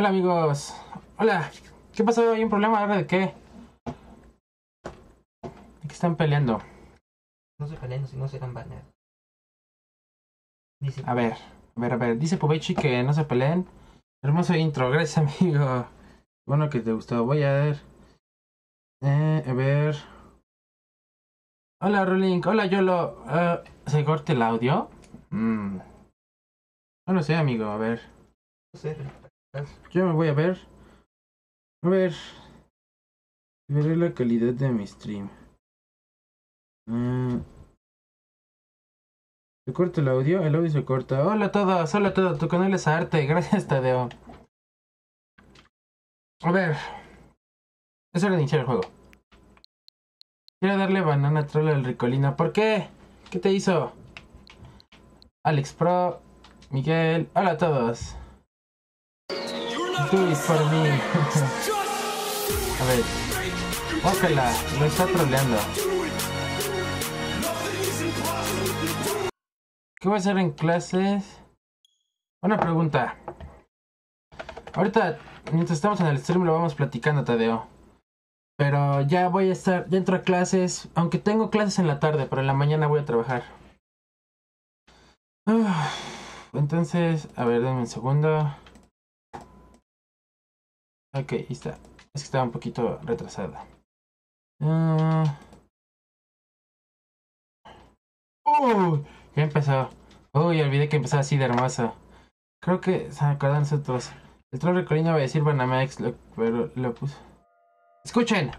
Hola amigos. Hola. ¿Qué pasó? ¿Hay un problema ahora de qué? ¿De qué están peleando? No se peleen, si no serán baneados. Dice, A ver, a ver, a ver. Dice Pubechi que no se peleen. Hermoso intro. Gracias, amigo. Bueno que te gustó. Voy a ver. Eh, a ver. Hola, Rolling. Hola, Yolo. Ah, ¿Se corta el audio? Mm. No lo sé, amigo. A ver. no sé, Yo me voy a ver. A ver. Veré la calidad de mi stream. Mm. ¿Se corta el audio? El audio se corta. Hola a todos, hola a todos. Tu canal es arte. Gracias, Tadeo. A ver. Es hora de iniciar el juego. Quiero darle banana troll al Ricolino. ¿Por qué? ¿Qué te hizo? Alex Pro, Miguel. Hola a todos. It for me. a ver. Ójala, lo está troleando. ¿Qué voy a hacer en clases? Una pregunta. Ahorita, mientras estamos en el stream, lo vamos platicando, Tadeo. Pero ya voy a estar, ya entro a clases, aunque tengo clases en la tarde, pero en la mañana voy a trabajar. Ah, Entonces, a ver, denme un segundo. Ok, ahí está. Es que estaba un poquito retrasada. ¡Uh! Ya empezó. Uy, olvidé que empezaba así de hermoso. Creo que se acuerdan nosotros. El troll recolino va a decir Banamex, pero lo puso. ¡Escuchen!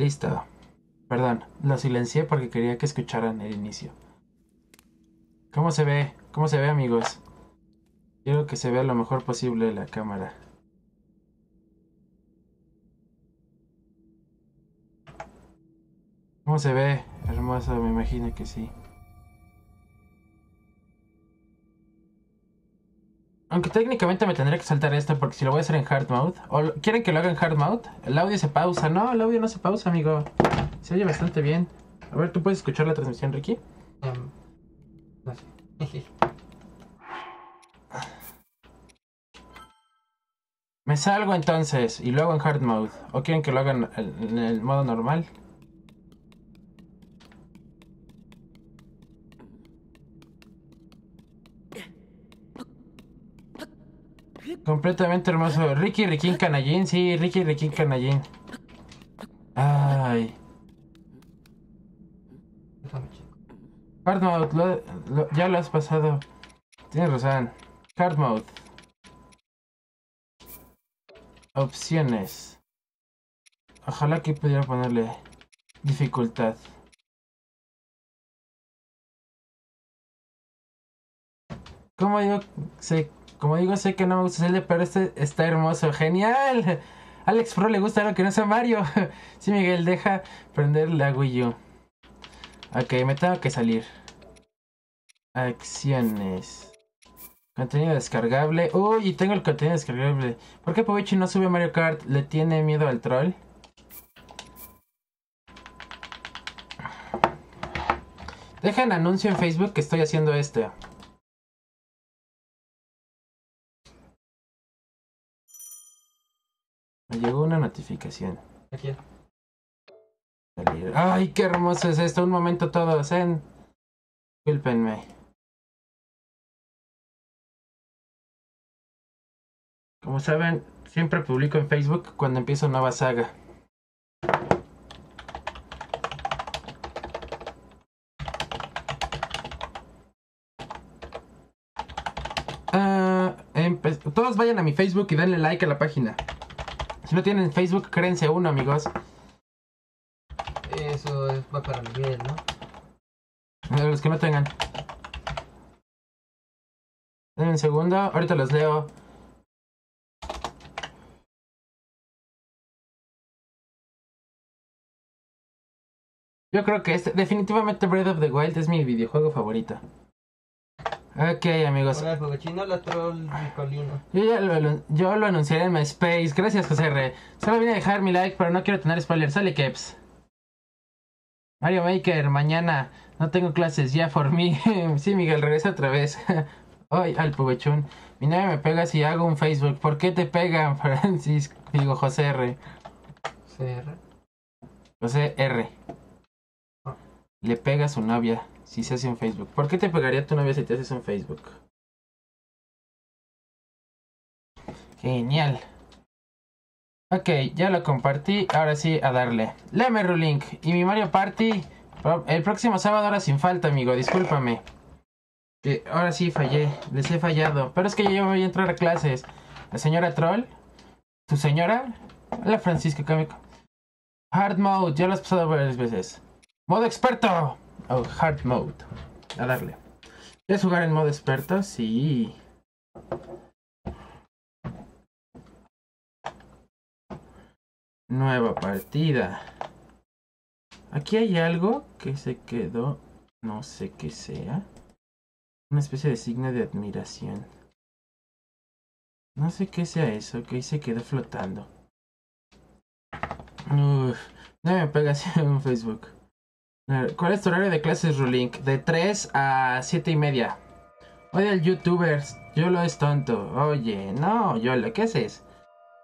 Listo. Perdón, lo silencié porque quería que escucharan el inicio. ¿Cómo se ve? ¿Cómo se ve, amigos? Quiero que se vea lo mejor posible la cámara. ¿Cómo se ve? Hermoso, me imagino que sí. Aunque técnicamente me tendría que saltar esto porque si lo voy a hacer en hard mode. ¿O lo- quieren que lo haga en hard mode? El audio se pausa. No, el audio no se pausa, amigo. Se oye bastante bien. A ver, ¿tú puedes escuchar la transmisión, Ricky? em, no sé. Me salgo entonces y lo hago en hard mode. ¿O quieren que lo haga en el, en el modo normal? Completamente hermoso. Ricky Ricky Canallín, sí, Ricky Ricky Canallín. Ay. Hard mode, lo- ya lo has pasado. Tienes razón. Hard mode. Opciones. Ojalá que pudiera ponerle dificultad. Como digo, sé, como digo, sé que no me gusta Zelda, pero este está hermoso, genial. Alex Pro le gusta lo que no sea Mario. Sí, Miguel, deja prender la Wii U. Ok, me tengo que salir. Acciones. Contenido descargable. Uy, tengo el contenido descargable. ¿Por qué Povichi no sube Mario Kart? ¿Le tiene miedo al troll? Dejan anuncio en Facebook que estoy haciendo esto. Me llegó una notificación. Aquí. Salir. Ay, qué hermoso es esto. Un momento todos, ¿eh? Discúlpenme. Como saben, siempre publico en Facebook cuando empiezo nueva saga. Ah, todos vayan a mi Facebook y denle like a la página. Si no tienen Facebook, créense uno, amigos. Eso es, va para Miguel, ¿no? Los que no tengan. Denme un segundo, ahorita los leo. Yo creo que este, definitivamente Breath of the Wild es mi videojuego favorito. Ok, amigos. Hola, el juguechino, la troll Nicolino. Yo ya lo, yo lo anunciaré en MySpace. Gracias, José R. Solo vine a dejar mi like, pero no quiero tener spoilers. Sale, Keps. Mario Maker, mañana. No tengo clases, ya por mí. sí, Miguel, regresa otra vez. Hoy, al pubechón. Mi novia me pega si hago un Facebook. ¿Por qué te pegan, Francis? Digo, José R. CR. José R. Le pega a su novia si se hace un Facebook. ¿Por qué te pegaría tu novia si te haces un Facebook? Genial. Ok, ya lo compartí. Ahora sí, a darle. Leme Rulink. Y mi Mario Party. El próximo sábado, ahora sin falta, amigo. Discúlpame. Que ahora sí fallé. Les he fallado. Pero es que yo voy a entrar a clases. La señora Troll. ¿Tu señora? Hola, Francisco Camico. Hard mode, ya lo has pasado varias veces. Modo experto. Oh, hard mode. A darle. ¿Quieres jugar en modo experto? Sí. Nueva partida. Aquí hay algo que se quedó. No sé qué sea. Una especie de signo de admiración. No sé qué sea eso, que ahí se quedó flotando. Uf, no me pegas en Facebook. Ver, ¿Cuál es tu horario de clases, Rulink? De 3 a 7 y media. Oye, el youtubers, Yolo es tonto. Oye, no, Yolo, ¿qué haces?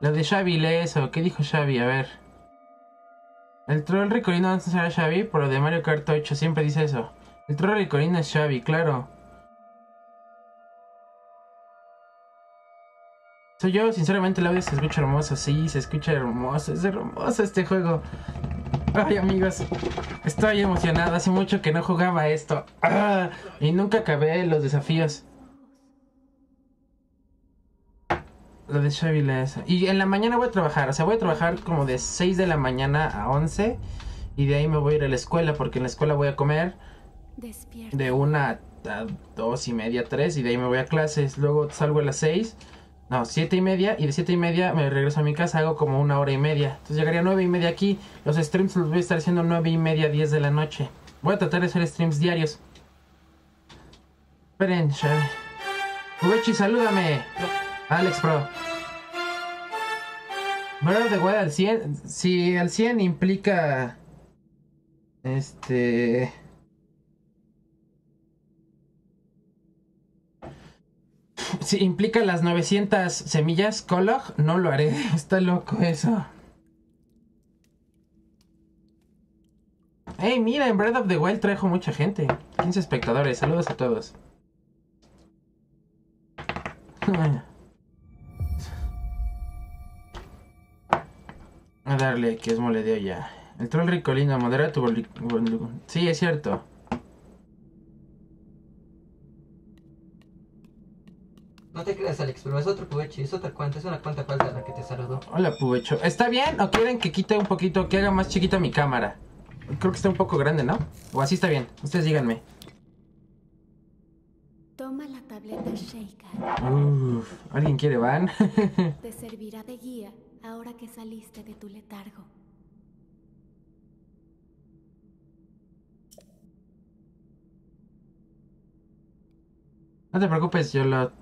Lo de Xavi, lee eso. ¿Qué dijo Xavi? A ver. El troll ricolino no será Xavi, pero lo de Mario Kart 8 siempre dice eso. El troll ricolino es Xavi, claro. Soy yo, sinceramente el audio se escucha hermoso, sí, se escucha hermoso, es hermoso este juego. Ay amigos, estoy emocionado, hace mucho que no jugaba esto. Ah, y nunca acabé los desafíos. Lo de. Y en la mañana voy a trabajar, o sea, voy a trabajar como de 6 de la mañana a 11. Y de ahí me voy a ir a la escuela, porque en la escuela voy a comer de una a dos y media, tres, y de ahí me voy a clases. Luego salgo a las seis, no, siete y media, y de siete y media me regreso a mi casa, hago como una hora y media. Entonces llegaría a nueve y media aquí. Los streams los voy a estar haciendo nueve y media, diez de la noche. Voy a tratar de hacer streams diarios. Esperen, Xavi. Uechi, salúdame. Alex Pro. Breath of the al 100. Si al 100 implica. Este. Si implica las 900 semillas Kolog, no lo haré. Está loco eso. Hey, mira, en Breath of the Wild trajo mucha gente. 15 espectadores. Saludos a todos. A darle, que es moledeo ya. El troll ricolino, modera tu Sí, es cierto. Te creas, Alex, pero es otro Pubechi, es otra cuenta, es una cuenta falsa la que te saludó. Hola, Pubecho. ¿Está bien o quieren que quite un poquito, que haga más chiquita mi cámara? Creo que está un poco grande, ¿no? O así está bien. Ustedes díganme. Toma la tableta Sheikah. Uf, ¿alguien quiere van? Te servirá de guía ahora que saliste de tu letargo. no te preocupes, yo lo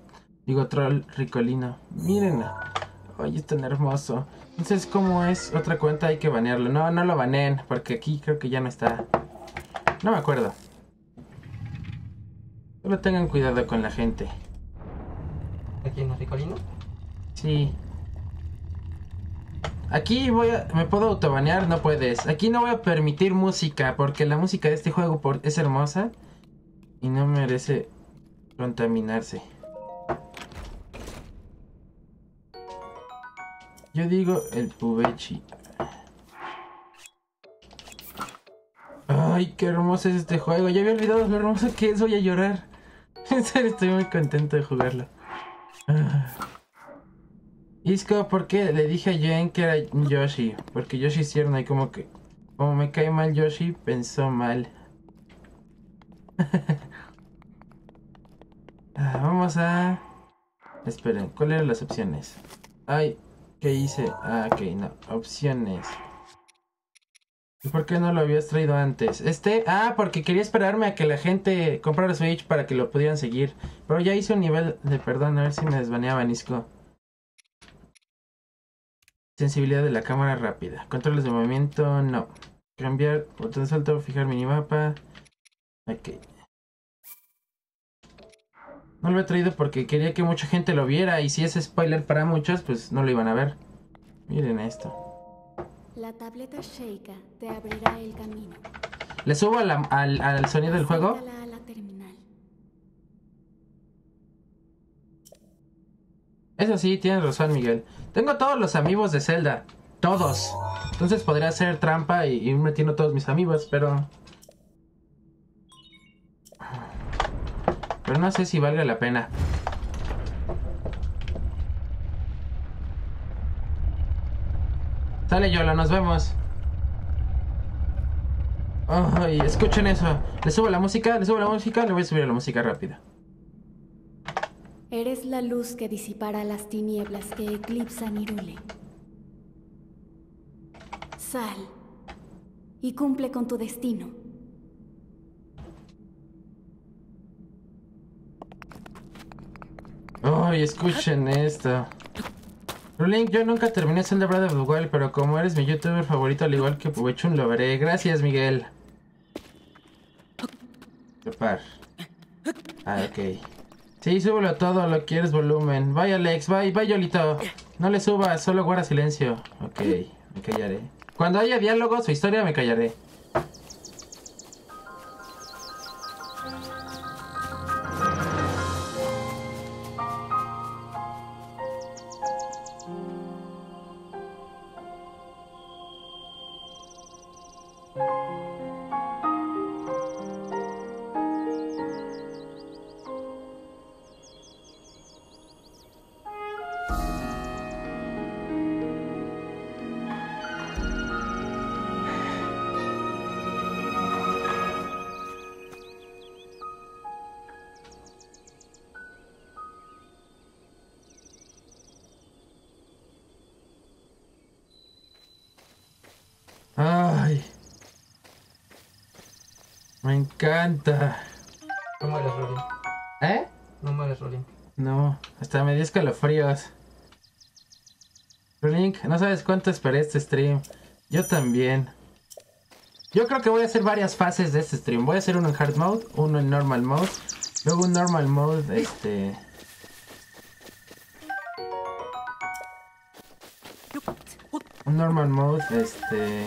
digo troll ricolino. Mírenla. Oye, es tan hermoso. Entonces, ¿cómo es otra cuenta? Hay que banearlo. No, no lo baneen, porque aquí creo que ya no está. No me acuerdo. Solo tengan cuidado con la gente. ¿Aquí en Ricolino? Sí. Aquí voy a, me puedo autobanear, no puedes. Aquí no voy a permitir música porque la música de este juego por- es hermosa y no merece contaminarse. Yo digo el pubechi. Ay, qué hermoso es este juego. Ya había olvidado lo hermoso que es. Voy a llorar. Estoy muy contento de jugarlo. Ah. Isco, ¿por qué le dije a Jen que era Yoshi? Porque Yoshi es tierno y como que... Como me cae mal Yoshi, pensó mal. Ah, vamos a... Esperen, ¿cuáles eran las opciones? Ay, ¿qué hice? Ah, ok, no. Opciones. ¿Y por qué no lo habías traído antes? Este, ah, porque quería esperarme a que la gente comprara Switch para que lo pudieran seguir. Pero ya hice un nivel de perdón, a ver si me desbaneaba Nisco. Sensibilidad de la cámara rápida. Controles de movimiento, no. Cambiar, botón de salto, fijar minimapa. Ok. No lo he traído porque quería que mucha gente lo viera y si es spoiler para muchos, pues no lo iban a ver. Miren esto. La tableta Sheikah te abrirá el camino. ¿Le subo la- al, al sonido del juego? Acércala a la terminal. Eso sí, tienes razón, Miguel. Tengo todos los amigos de Zelda. Todos. Entonces podría hacer trampa y ir metiendo todos mis amigos, pero... Pero no sé si valga la pena. Sale Yola, nos vemos. Ay, escuchen eso. Le subo la música, le subo la música, le voy a subir la música rápida. Eres la luz que disipará las tinieblas que eclipsan Irule. Sal y cumple con tu destino. Ay, escuchen esto. Rulink, yo nunca terminé Zelda Breath of the Wild, pero como eres mi youtuber favorito, al igual que Pubechun, lo veré. Gracias, Miguel. Trepar. Ah, ok. Sí, súbelo todo, lo quieres volumen. Bye, Alex, bye, bye, Yolito. No le subas, solo guarda silencio. Ok, me callaré. Cuando haya diálogos o historia, me callaré. Encanta. No mueres, Rolling. ¿Eh? No mueres, Rolling. No, hasta me dio escalofríos. Link, no sabes cuánto esperé este stream. Yo también. Yo creo que voy a hacer varias fases de este stream. Voy a hacer uno en hard mode, uno en normal mode, luego un normal mode, este. Un normal mode, este.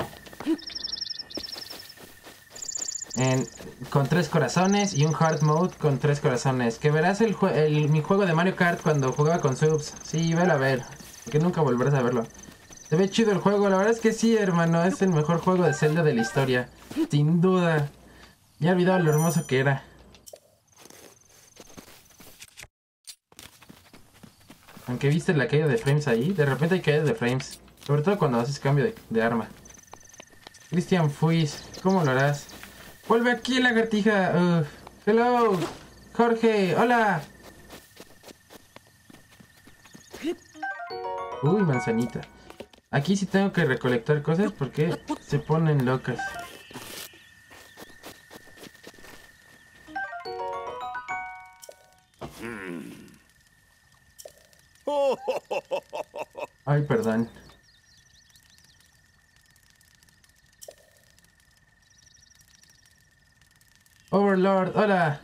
En, con tres corazones y un hard mode con tres corazones. Que verás el, el- mi juego de Mario Kart cuando jugaba con subs. Sí, velo a ver. Que nunca volverás a verlo. Se ve chido el juego, la verdad es que sí, hermano. Es el mejor juego de Zelda de la historia. Sin duda. Ya he olvidado lo hermoso que era. Aunque viste la caída de frames ahí, de repente hay caídas de frames. Sobre todo cuando haces cambio de, arma. Cristian Fuis, ¿cómo lo harás? Vuelve aquí, lagartija. Ugh. hello, Jorge, hola. Uy, manzanita. Aquí sí tengo que recolectar cosas porque se ponen locas. Overlord, hola.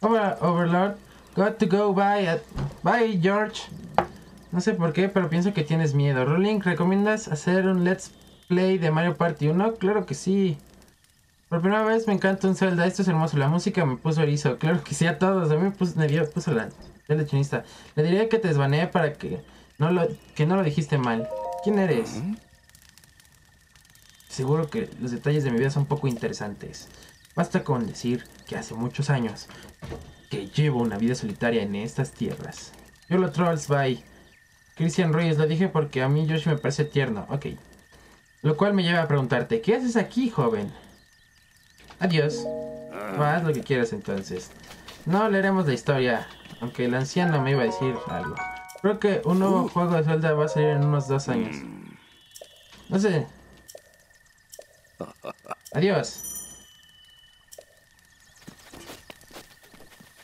Hola, Overlord. Got to go bye. Bye, George. No sé por qué, pero pienso que tienes miedo. Rolling, ¿recomiendas hacer un Let's Play de Mario Party 1? Claro que sí. Por primera vez me encanta un Zelda. Esto es hermoso. La música me puso erizo. Claro que sí a todos. A mí me puso, me puso la el chinista. Le diría que te desbaneé para que no lo, que no lo dijiste mal. ¿Quién eres? Seguro que los detalles de mi vida son poco interesantes. Basta con decir que hace muchos años que llevo una vida solitaria en estas tierras. Yo lo trolls, bye. Christian Reyes, lo dije porque a mí Yoshi me parece tierno. Ok. Lo cual me lleva a preguntarte, ¿qué haces aquí, joven? Adiós. Va, haz lo que quieras entonces. No leeremos la historia, aunque el anciano me iba a decir algo. Creo que un nuevo juego de Zelda va a salir en unos dos años. No sé. Adiós.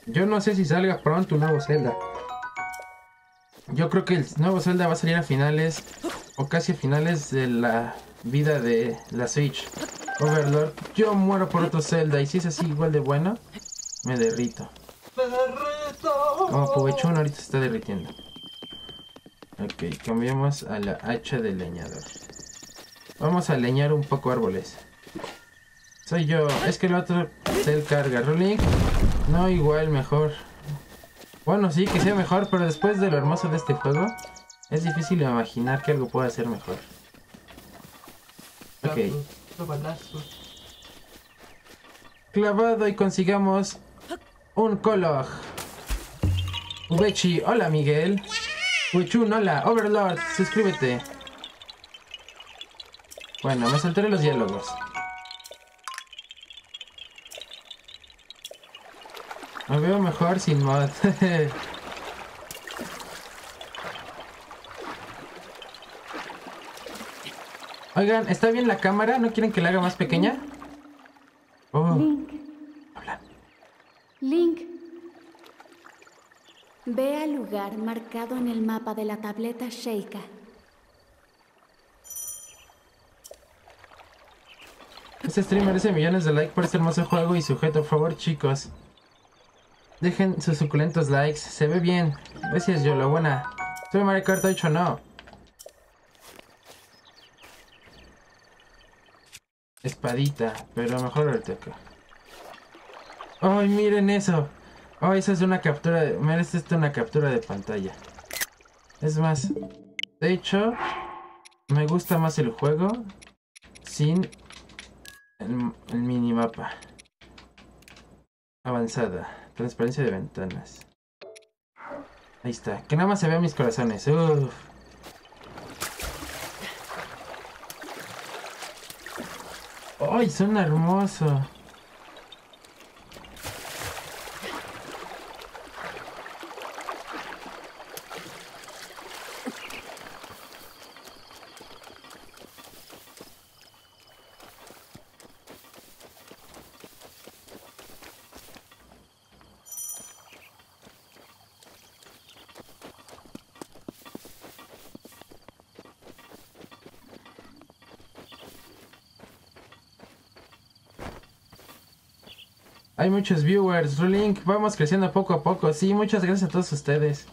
Yo no sé si salga pronto un nuevo Zelda. Yo creo que el nuevo Zelda va a salir a finales o casi a finales de la vida de la Switch. Overlord, yo muero por otro Zelda y si es así igual de bueno, me derrito. Como Pubechun ahorita se está derritiendo. Ok, cambiamos a la hacha de leñador. Vamos a leñar un poco árboles. Soy yo. Es que el otro Cell carga. Rolling. No, igual, mejor. Bueno, sí, que sea mejor, pero después de lo hermoso de este juego, es difícil imaginar que algo pueda ser mejor. Ok. Clavado y consigamos un Kolog. Ubechi, hola Miguel. Uchun, hola. Overlord, suscríbete. Bueno, me saltaré los diálogos. Me veo mejor sin mod. Oigan, ¿está bien la cámara? ¿No quieren que la haga más pequeña? Oh, Link, habla. Link. Ve al lugar marcado en el mapa de la tableta Sheikah. Este stream merece millones de likes por este hermoso juego y sujeto. Por favor, chicos. Dejen sus suculentos likes. Se ve bien. Gracias, Yolo. Buena. Soy Mario Kart 8, no. Espadita, pero mejor ahorita acá. ¡Ay, miren eso! ¡Ay, eso es una captura de... Merece esto una captura de pantalla. Es más, de hecho, me gusta más el juego sin el, minimapa. Avanzada. Transparencia de ventanas. Ahí está. Que nada más se vean mis corazones. Uf. ¡Ay, son hermosos! Hay muchos viewers, Rolink. Vamos creciendo poco a poco. Sí, muchas gracias a todos ustedes.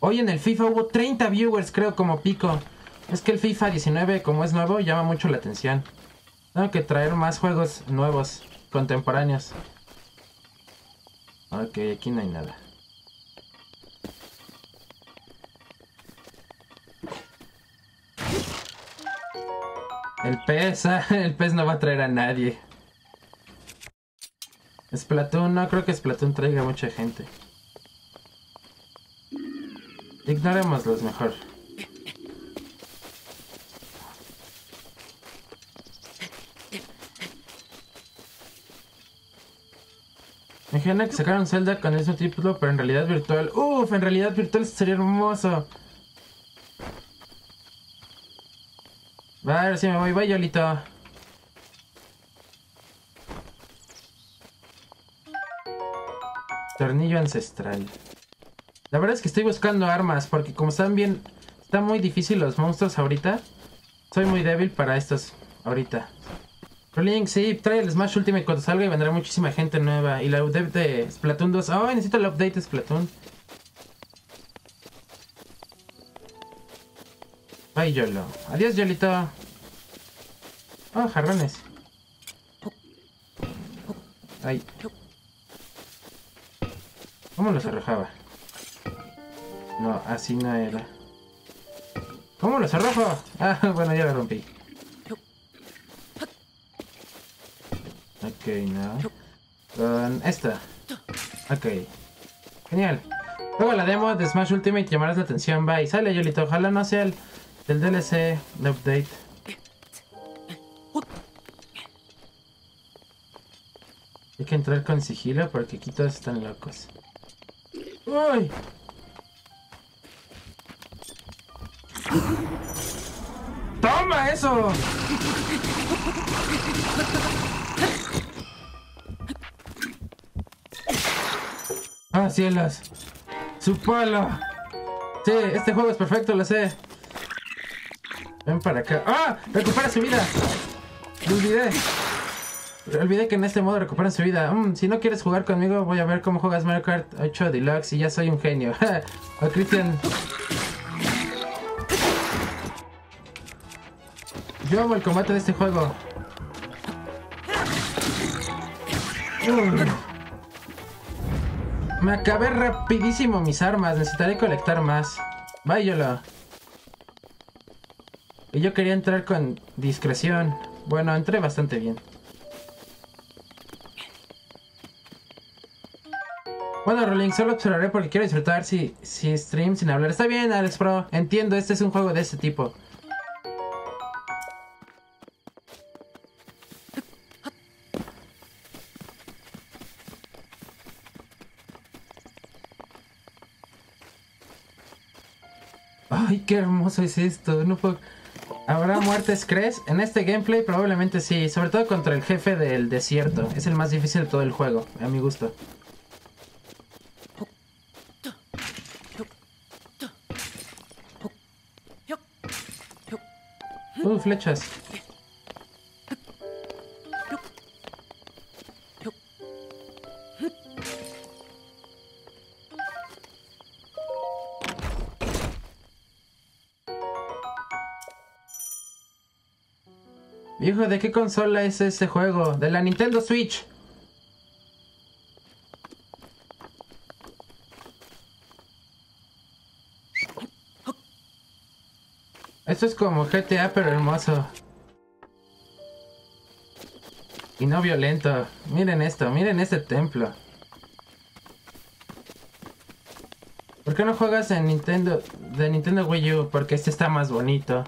Hoy en el FIFA hubo 30 viewers, creo, como pico. Es que el FIFA 19, como es nuevo, llama mucho la atención. Tengo que traer más juegos nuevos, contemporáneos. Ok, aquí no hay nada. El pez, el pez no va a traer a nadie. Splatoon, no creo que Splatoon traiga mucha gente. Ignorémoslos mejor. Me imagino que sacaron Zelda con ese título, pero en realidad virtual. Uf, en realidad virtual sería hermoso. A ver si me voy, voy, Yolito. Ancestral. La verdad es que estoy buscando armas porque como están bien... Está muy difícil los monstruos ahorita. Soy muy débil para estos ahorita. Rolling, sí, trae el Smash Ultimate cuando salga y vendrá muchísima gente nueva. Y la update de Splatoon 2. Oh, necesito el update de Splatoon. Bye, Yolo. Adiós, Yolito. Oh, jarrones. Ay. ¿Cómo los arrojaba? No, así no era. ¿Cómo los arrojo? Ah, bueno, ya lo rompí. Ok, no. Con esta. Ok. Genial. Luego la demo de Smash Ultimate llamarás la atención. Bye. Sale, Yolito. Ojalá no sea el, el DLC de update. Hay que entrar con sigilo porque aquí todos están locos. ¡Toma eso! ¡Ah, cielos! ¡Su palo! Sí, este juego es perfecto, lo sé. Ven para acá. ¡Ah! ¡Recupera su vida! Lo olvidé. Olvidé que en este modo recuperan su vida. Mm, si no quieres jugar conmigo, voy a ver cómo juegas Mario Kart 8 Deluxe y ya soy un genio. oh, Cristian. Yo amo el combate de este juego. Mm. Me acabé rapidísimo mis armas. Necesitaré colectar más. Bye, Yolo. Y yo quería entrar con discreción. Bueno, entré bastante bien. Bueno, Rolling, solo observaré porque quiero disfrutar si, si stream sin hablar. Está bien, Alex Pro. Entiendo, este es un juego de ese tipo. Ay, qué hermoso es esto. ¿Habrá muertes, crees? En este gameplay probablemente sí, sobre todo contra el jefe del desierto. Es el más difícil de todo el juego, a mi gusto. Flechas. Viejo, ¿de qué consola es ese juego? De la Nintendo Switch. Esto es como GTA pero hermoso. Y no violento. Miren esto, miren este templo. ¿Por qué no juegas en Nintendo de Nintendo Wii U? Porque este está más bonito.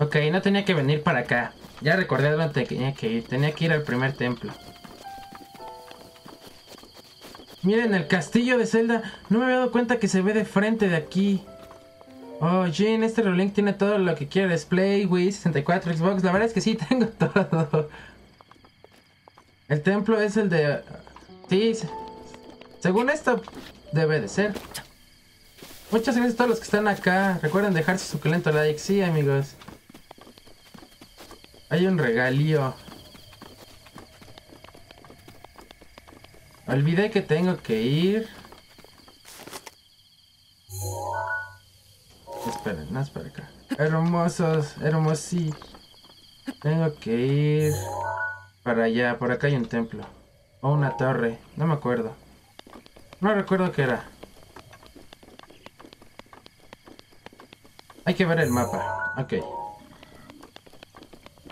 Ok, no tenía que venir para acá. Ya recordé dónde tenía que ir. Tenía que ir al primer templo. Miren, el castillo de Zelda. No me había dado cuenta que se ve de frente de aquí. Oh, Jin, este Rolink tiene todo lo que quiere. Display, Wii, 64, Xbox. La verdad es que sí, tengo todo. El templo es el de... Sí, según esto, debe de ser. Muchas gracias a todos los que están acá. Recuerden dejar su suculento like. Sí, amigos. Hay un regalío. Olvidé que tengo que ir. Esperen, no es para acá. Hermosos, hermosí. Tengo que ir para allá. Por acá hay un templo. O una torre. No me acuerdo. No recuerdo qué era. Hay que ver el mapa. Ok.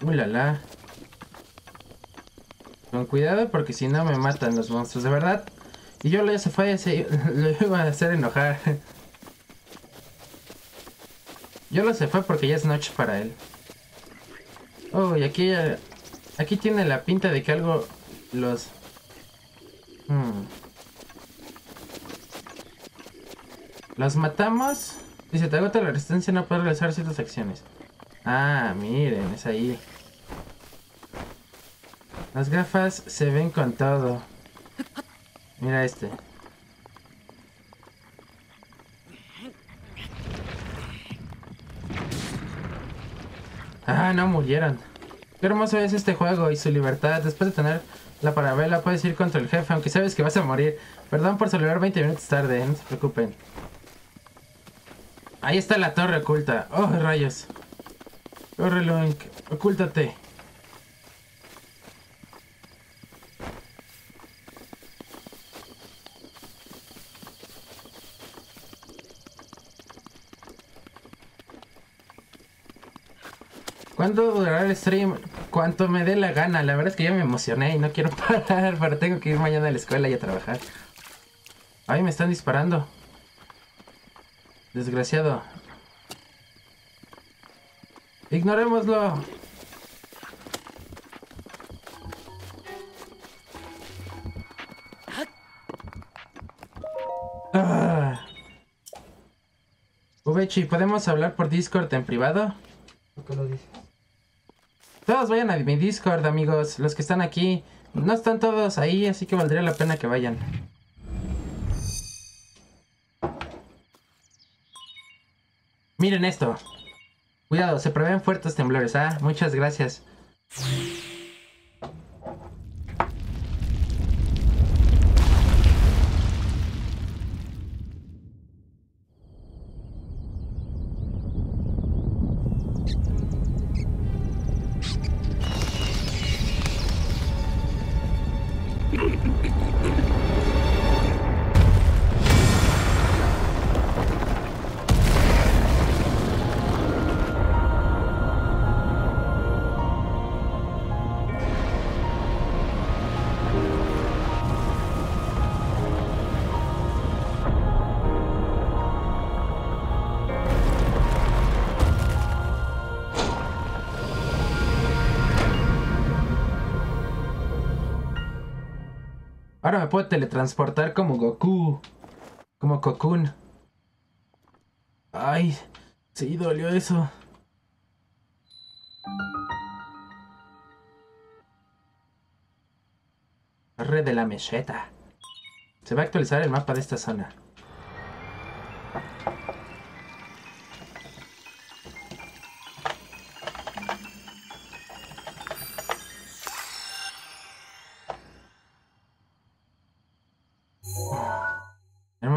Uy, la, la. Con cuidado porque si no me matan los monstruos, de verdad. Y yo lo se fue, se, lo iba a hacer enojar. Yo lo se fue porque ya es noche para él. Oh, y aquí, aquí tiene la pinta de que algo los... Hmm. Los matamos. Y si te agota la resistencia no puedes realizar ciertas acciones. Ah, miren, es ahí. Las gafas se ven con todo. Mira este. Ah, no murieron. Qué hermoso es este juego y su libertad. Después de tener la parabela puedes ir contra el jefe, aunque sabes que vas a morir. Perdón por celebrar 20 minutos tarde, no se preocupen. Ahí está la torre oculta. Oh, rayos. Corre, Link. Ocúltate. ¿Cuánto durará el stream? Cuanto me dé la gana. La verdad es que ya me emocioné y no quiero parar, pero tengo que ir mañana a la escuela y a trabajar. Ay, me están disparando. Desgraciado. Ignorémoslo. Ah. Ubechi, ¿podemos hablar por Discord en privado? ¿Por qué lo dices? Todos vayan a mi Discord, amigos. Los que están aquí. No están todos ahí, así que valdría la pena que vayan. Miren esto. Cuidado, se prevén fuertes temblores. Ah, muchas gracias. Ahora me puedo teletransportar como Goku. Como Cocoon. Ay, sí, dolió eso. Red de la meseta. Se va a actualizar el mapa de esta zona.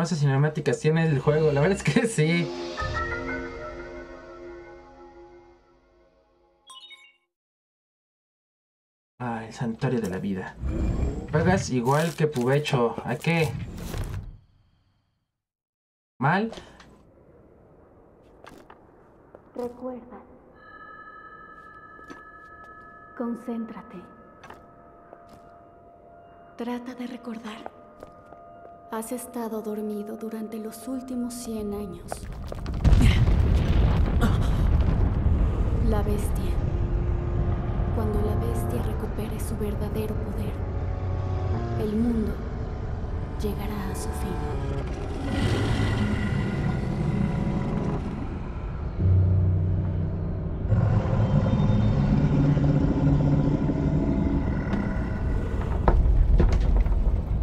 Hermosas cinemáticas tiene el juego, la verdad es que sí. Ah, el santuario de la vida. Pagas igual que Pubecho. ¿A qué? ¿Mal? Recuerda. Concéntrate. Trata de recordar. Has estado dormido durante los últimos 100 años. La bestia. Cuando la bestia recupere su verdadero poder, el mundo llegará a su fin.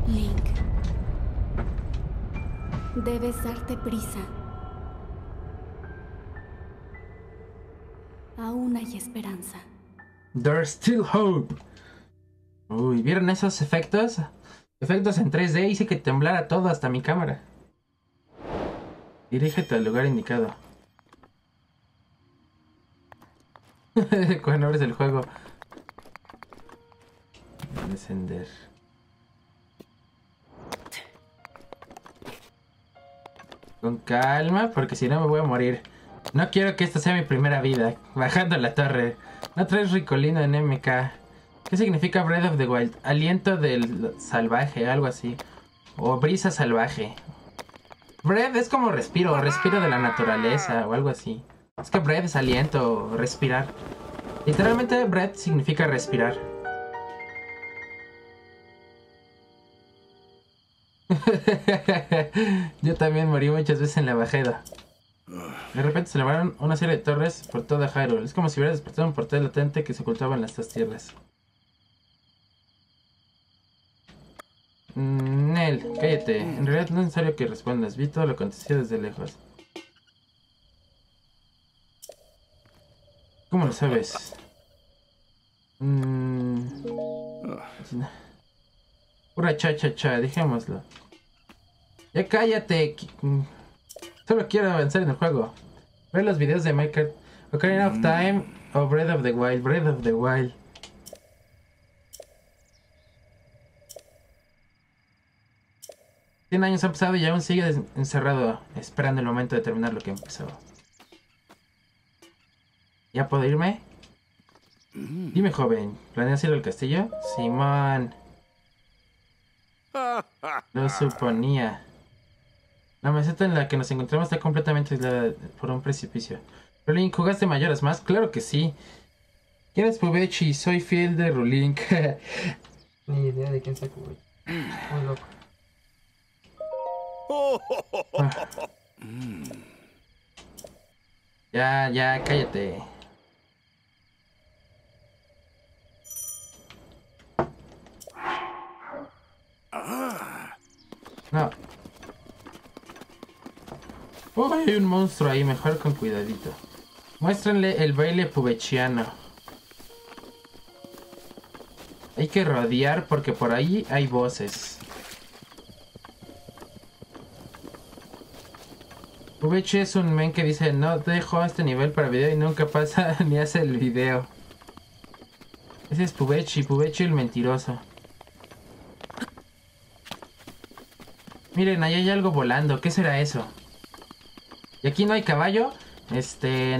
Link. Debes darte prisa. Aún hay esperanza. There's still hope. Uy, ¿vieron esos efectos? Efectos en 3D hice que temblara todo hasta mi cámara. Dirígete al lugar indicado. Cuando abres el juego. Descender. Con calma, porque si no me voy a morir. No quiero que esta sea mi primera vida. Bajando la torre. No traes ricolino en MK. ¿Qué significa Breath of the Wild? Aliento del salvaje, algo así. O brisa salvaje. Breath es como respiro, respiro de la naturaleza o algo así. Es que breath es aliento, respirar. Literalmente breath significa respirar. Yo también morí muchas veces en la bajeda. De repente se levantaron una serie de torres por toda Hyrule. Es como si hubiera despertado un portal latente que se ocultaba en estas tierras. Mm, Nel, cállate. En realidad no es necesario que respondas. Vi todo lo acontecido desde lejos. ¿Cómo lo sabes? Mm, pura cha cha cha, dejémoslo. Ya cállate. mm, Solo quiero avanzar en el juego. Ver los videos de Minecraft. Ocarina of Time o Breath of the Wild. Breath of the Wild. Cien años han pasado y aún sigue encerrado, esperando el momento de terminar lo que empezó. ¿Ya puedo irme? Dime, joven, ¿planeas ir al castillo? Simón. Lo suponía. La meseta en la que nos encontramos está completamente aislada por un precipicio. Rulink, ¿jugaste Mayoras más? Claro que sí. ¿Quién es Pubechi? Soy fiel de Rulink. Ni idea de quién sacó, güey. Muy loco. ya, ya, cállate. No. Oh, hay un monstruo ahí, mejor con cuidadito. Muéstrenle el baile pubechiano. Hay que rodear porque por ahí hay voces. Pubechi es un men que dice no dejo este nivel para video y nunca pasa ni hace el video. Ese es Pubechi, Pubechi el mentiroso. Miren, ahí hay algo volando. ¿Qué será eso? ¿Y aquí no hay caballo? Este...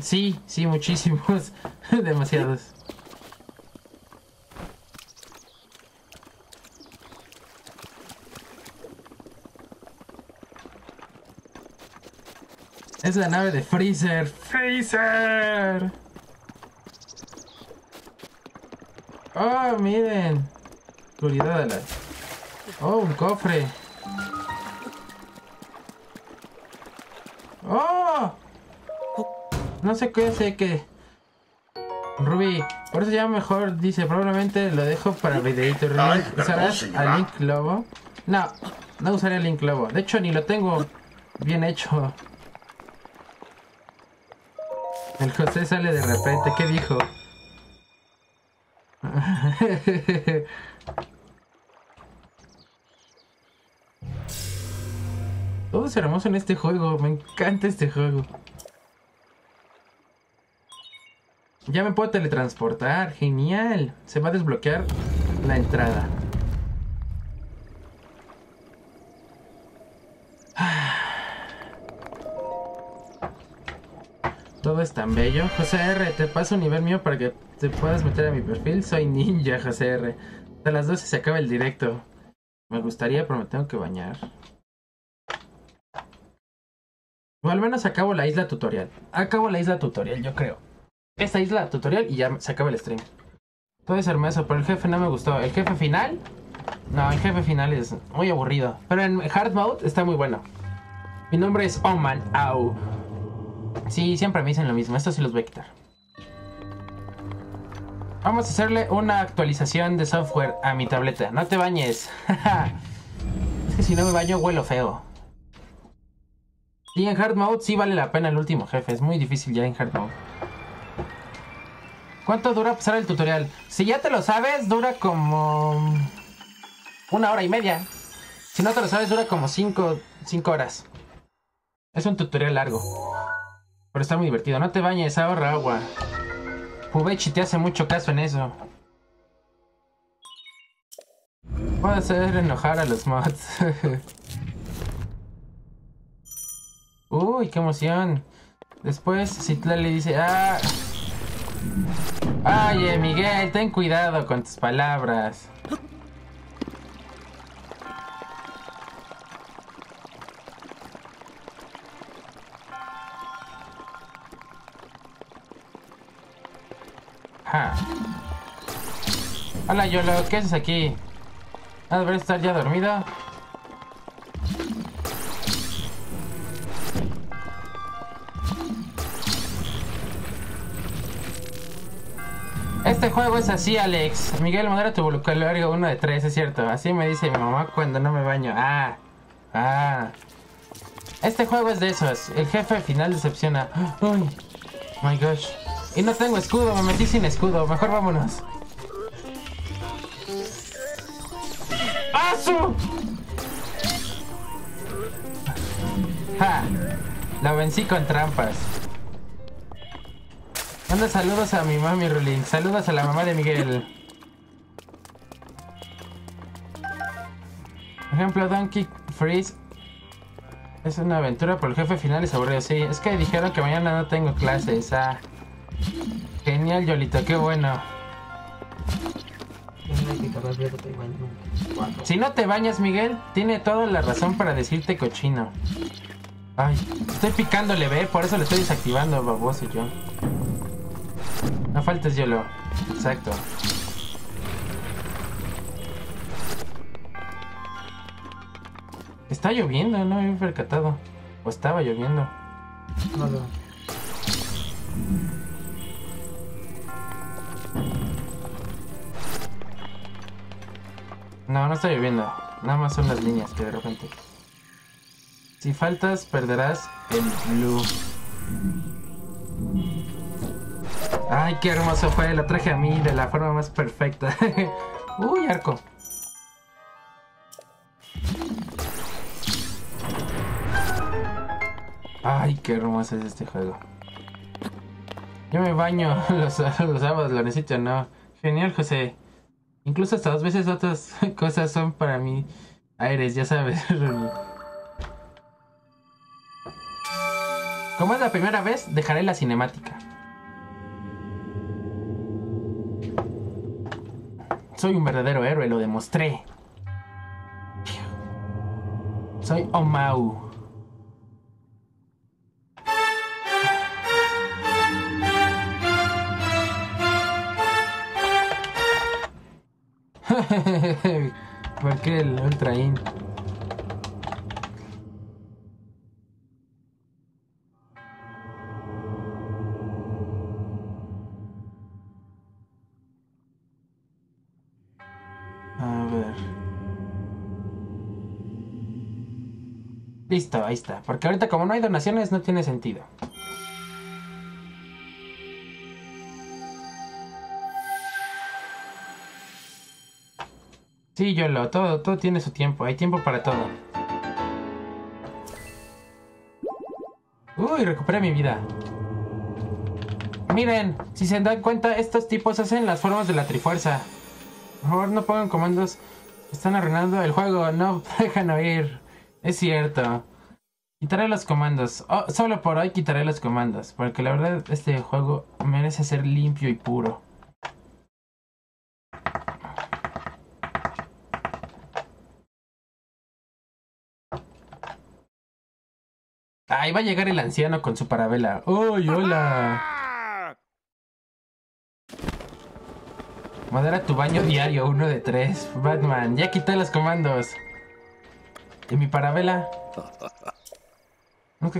sí, sí, muchísimos. Demasiados. Es la nave de Freezer. ¡Freezer! Oh, miren. Oscuridad a la... Oh, un cofre. ¡Oh! No sé qué, sé que... Ruby, por eso ya mejor dice, probablemente lo dejo para videito. ¿Usarás a Link Lobo? No, no usaré a Link Lobo. De hecho, ni lo tengo bien hecho. El José sale de repente, ¿qué dijo? Hermoso en este juego, me encanta este juego. Ya me puedo teletransportar, genial. Se va a desbloquear la entrada. Todo es tan bello. José R, te paso un nivel mío para que te puedas meter a mi perfil. Soy ninja, José R. A las 12 se acaba el directo. Me gustaría, pero me tengo que bañar. O al menos acabo la isla tutorial. Acabo la isla tutorial, yo creo. Esta isla tutorial y ya se acaba el stream. Todo es hermoso, pero el jefe no me gustó. El jefe final. No, el jefe final es muy aburrido. Pero en hard mode está muy bueno. Mi nombre es Oman Au. Sí, siempre me dicen lo mismo. Esto sí los voy a quitar. Vamos a hacerle una actualización de software a mi tableta. No te bañes. es que si no me baño huelo feo. Y en hard mode sí vale la pena el último jefe. Es muy difícil ya en hard mode. ¿Cuánto dura pasar el tutorial? Si ya te lo sabes, dura como... Una hora y media. Si no te lo sabes, dura como cinco, cinco horas. Es un tutorial largo. Pero está muy divertido. No te bañes, ahorra agua. Pubechi te hace mucho caso en eso. Puedo hacer enojar a los mods. Uy, qué emoción. Después, Citla le dice, ah... Oye, Miguel, ten cuidado con tus palabras. Ja. Hola, Yolo, ¿qué haces aquí? ¿Has de ver estar ya dormido? Este juego es así, Alex. Miguel, modera tu vocabulario uno de tres, es cierto. Así me dice mi mamá cuando no me baño. Ah, ah. Este juego es de esos. El jefe final decepciona. Uy, my gosh. Y no tengo escudo, me metí sin escudo. Mejor vámonos. ¡Asu! ¡Ja! La vencí con trampas. Manda saludos a mi mami Rulín. Saludos a la mamá de Miguel. Por ejemplo, Donkey Freeze es una aventura, pero el jefe final es aburrido. Sí, es que dijeron que mañana no tengo clases. Ah. Genial, Yolito, qué bueno. Si no te bañas, Miguel, tiene toda la razón para decirte cochino. Ay, estoy picándole, ve, por eso le estoy desactivando, baboso yo. No faltes, Yolo. Exacto. Está lloviendo, no me había percatado. O estaba lloviendo. No lo. No, no está lloviendo. Nada más son las líneas que de repente. Si faltas, perderás el blue. Ay, qué hermoso fue. Lo traje a mí de la forma más perfecta. Uy, arco. Ay, qué hermoso es este juego. Yo me baño los, los sábados, lo necesito, no. Genial, José. Incluso hasta dos veces otras cosas son para mí aires, ya sabes. Como es la primera vez, dejaré la cinemática. Soy un verdadero héroe, lo demostré. Soy Omau. ¿Por qué el Ultra Listo, ahí está. Porque ahorita como no hay donaciones no tiene sentido. Sí, Yolo, todo, todo tiene su tiempo. Hay tiempo para todo. Uy, recuperé mi vida. Miren, si se dan cuenta, estos tipos hacen las formas de la trifuerza. Por favor, no pongan comandos. Están arruinando el juego. No dejan oír. Es cierto. Quitaré los comandos. Oh, solo por hoy quitaré los comandos. Porque la verdad, este juego merece ser limpio y puro. Ahí va a llegar el anciano con su parabela. ¡Uy, hola! Modera tu baño diario, uno de tres. Batman, ya quité los comandos. ¿Y mi parabela?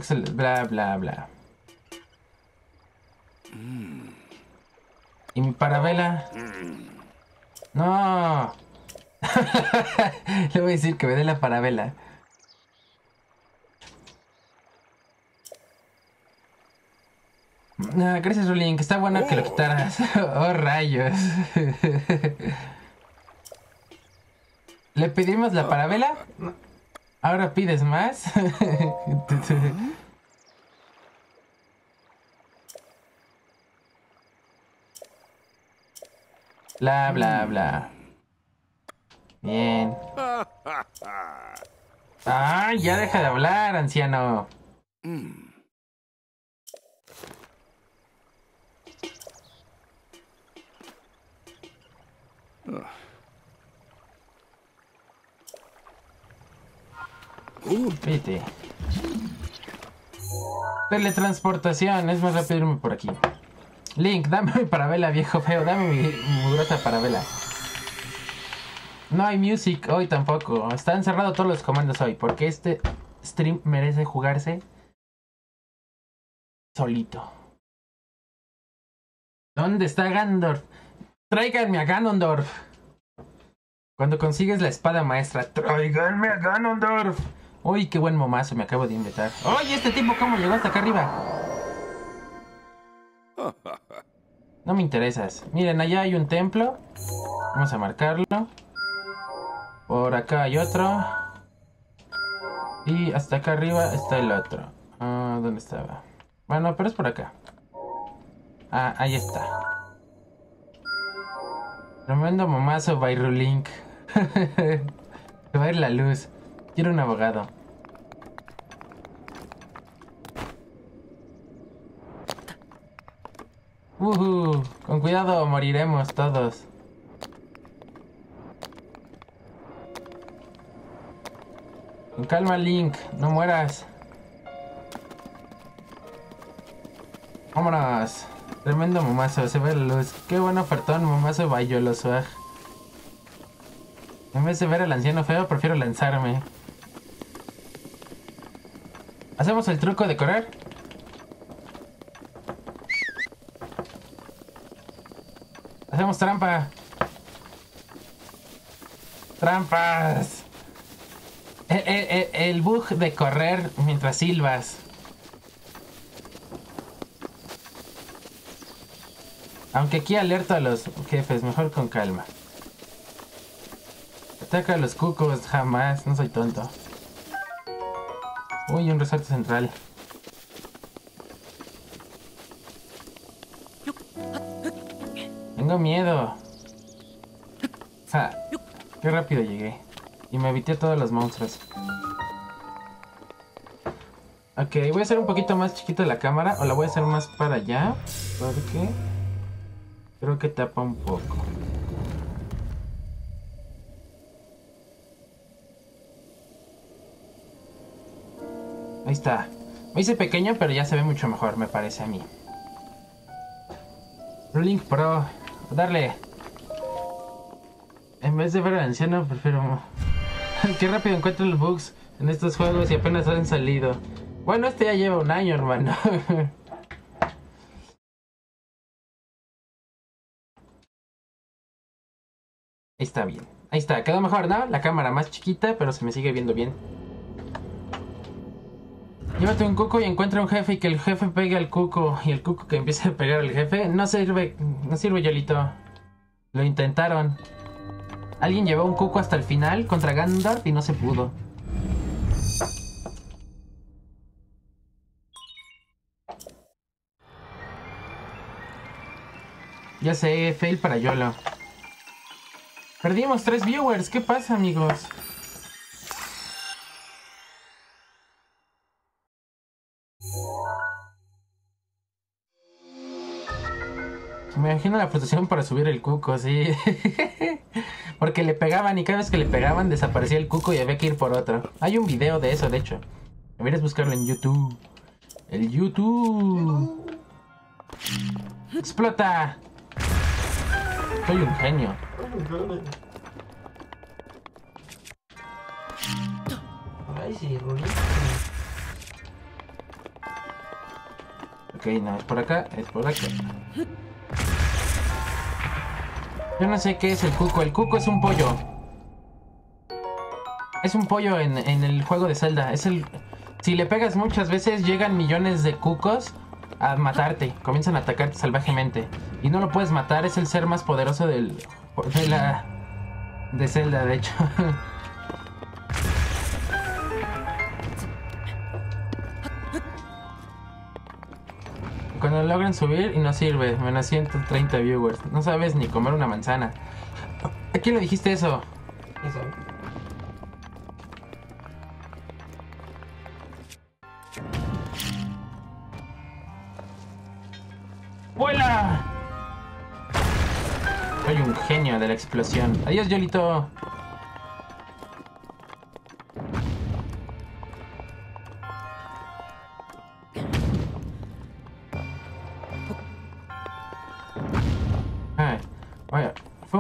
Se le... Bla, bla, bla. ¿Y mi parabela? No. Le voy a decir que me dé la parabela. Ah, gracias, Rolín, que está bueno que lo quitaras. Oh, rayos. ¿Le pedimos la parabela? ¿Ahora pides más? bla, bla, bla. Bien. ¡Ay, ya deja de hablar, anciano! Vete. Teletransportación, es más rápido irme por aquí. Link, dame mi parabela, viejo feo, dame mi mugrosa parabela. No hay music hoy tampoco. Están cerrados todos los comandos hoy, porque este stream merece jugarse solito. ¿Dónde está Gandorf? Tráiganme a Ganondorf. Cuando consigues la espada maestra, tráiganme a Ganondorf. Uy, qué buen momazo me acabo de inventar. Oye, este tipo cómo llegó hasta acá arriba. No me interesas. Miren, allá hay un templo. Vamos a marcarlo. Por acá hay otro. Y hasta acá arriba está el otro. Ah, ¿Dónde estaba? Bueno, pero es por acá. Ah, ahí está. Tremendo mamazo, Link. Se va a ir la luz. Quiero un abogado. Uh, con cuidado moriremos todos. Con calma, Link, no mueras. Vámonos. Tremendo mamazo, se ve la luz. Qué buen ofertón, mamazo Bayolo Swag. En vez de ver al anciano feo, prefiero lanzarme. ¿Hacemos el truco de correr? Hacemos trampa. Trampas. El, bug de correr mientras silbas. Aunque aquí alerto a los jefes, mejor con calma. Ataca a los cucos, jamás, no soy tonto. Uy, un resalto central. Tengo miedo. Qué rápido llegué. Y me evité todos los monstruos. Ok, voy a hacer un poquito más chiquita la cámara. O la voy a hacer más para allá. Porque... Creo que tapa un poco. Ahí está. Me hice pequeño, pero ya se ve mucho mejor, me parece a mí. Link Pro. Darle. En vez de ver al anciano, prefiero... Qué rápido encuentro los bugs en estos juegos y apenas han salido. Bueno, este ya lleva un año, hermano. Ahí está bien. Ahí está, quedó mejor, ¿no? La cámara más chiquita, pero se me sigue viendo bien. Llévate un cuco y encuentra un jefe y que el jefe pegue al cuco y el cuco que empiece a pegar al jefe. No sirve, no sirve, Yolito. Lo intentaron. Alguien llevó un cuco hasta el final contra Gandalf y no se pudo. Ya sé, fail para Yolo. Perdimos tres viewers, ¿qué pasa amigos? Me imagino la frustración para subir el cuco, sí. Porque le pegaban y cada vez que le pegaban desaparecía el cuco y había que ir por otro. Hay un video de eso, de hecho. Deberías buscarlo en YouTube. El YouTube. ¡Explota! Soy un genio. Ay, sí, Ok, no, es por acá, es por acá. Yo no sé qué es el cuco. El cuco es un pollo. Es un pollo en, el juego de Zelda. Es el. Si le pegas muchas veces, llegan millones de cucos a matarte. Comienzan a atacarte salvajemente. Y no lo puedes matar, es el ser más poderoso del. de la. de Zelda, de hecho. Cuando logran subir y no sirve, menos 130 viewers. No sabes ni comer una manzana. ¿A quién le dijiste eso? Eso. ¡Vuela! Soy un genio de la explosión. Adiós, Yolito.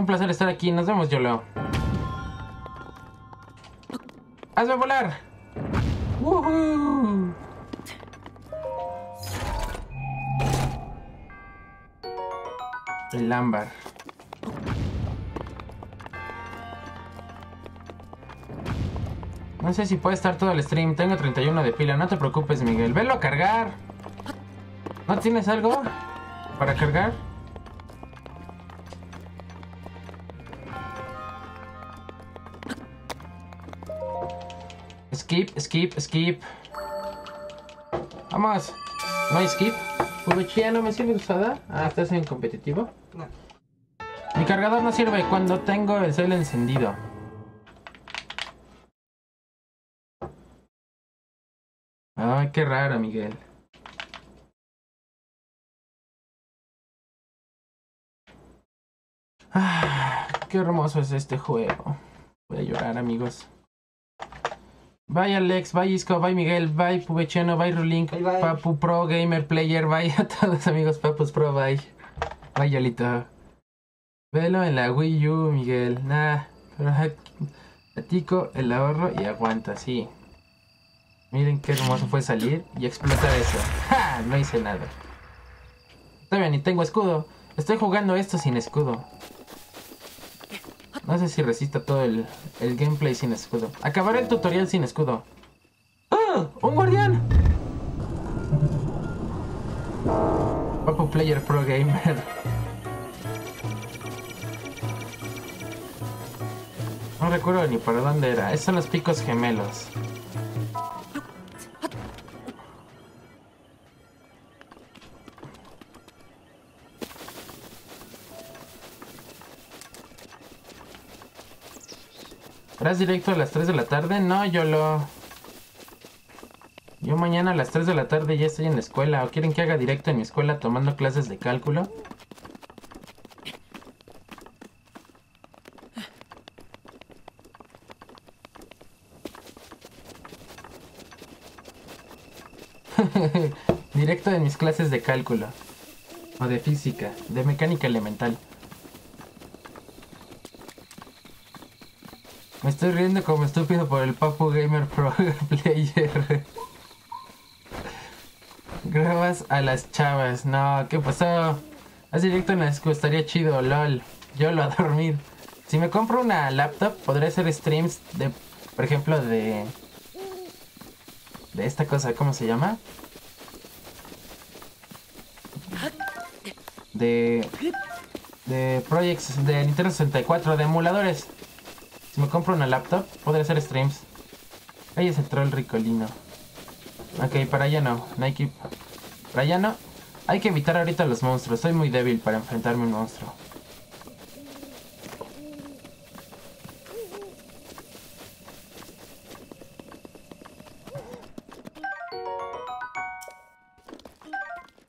Un placer estar aquí. Nos vemos, Yolo. ¡Hazme volar! ¡Woohoo! El ámbar. No sé si puede estar todo el stream. Tengo 31 de pila. No te preocupes, Miguel. Velo a cargar. ¿No tienes algo para cargar? Skip, skip, skip. Vamos. No hay skip. VHA no me sirve usada. Ah, estás en competitivo. No. Mi cargador no sirve cuando tengo el cel encendido. Ay, qué raro, Miguel. Ah, qué hermoso es este juego. Voy a llorar, amigos. Bye Alex, bye Isco, bye Miguel, bye Pubecheno, bye Rulink, Bye, bye. Papu Pro, Gamer Player, bye a todos amigos Papus Pro, bye. Bye Yolito. Velo en la Wii U, Miguel. Nah, pero platico el ahorro y aguanta, sí. Miren qué hermoso fue salir y explotar eso. ¡Ja! No hice nada. Todavía ni tengo escudo. Estoy jugando esto sin escudo. No sé si resista todo el, el gameplay sin escudo. Acabaré el tutorial sin escudo. ¡Ah! ¡Un guardián! Papu Player Pro Gamer. No recuerdo ni para dónde era. Esos son los picos gemelos. ¿Harás directo a las 3 de la tarde? No, yo lo... Yo mañana a las 3 de la tarde ya estoy en la escuela. ¿O quieren que haga directo en mi escuela tomando clases de cálculo? directo de mis clases de cálculo. O de física, de mecánica elemental. Estoy riendo como estúpido por el Papu Gamer Pro Player. Grabas a las chavas. No, ¿qué pasó? Haz directo en la escuela, estaría chido, lol. Yo lo a dormir. Si me compro una laptop, podré hacer streams de, por ejemplo, de... De esta cosa, ¿cómo se llama? De... De projects de Nintendo 64, de emuladores. Si me compro una laptop, podré hacer streams. Ahí es el troll ricolino. Ok, para allá no. que... Para allá no. Hay que evitar ahorita los monstruos. Soy muy débil para enfrentarme a un monstruo.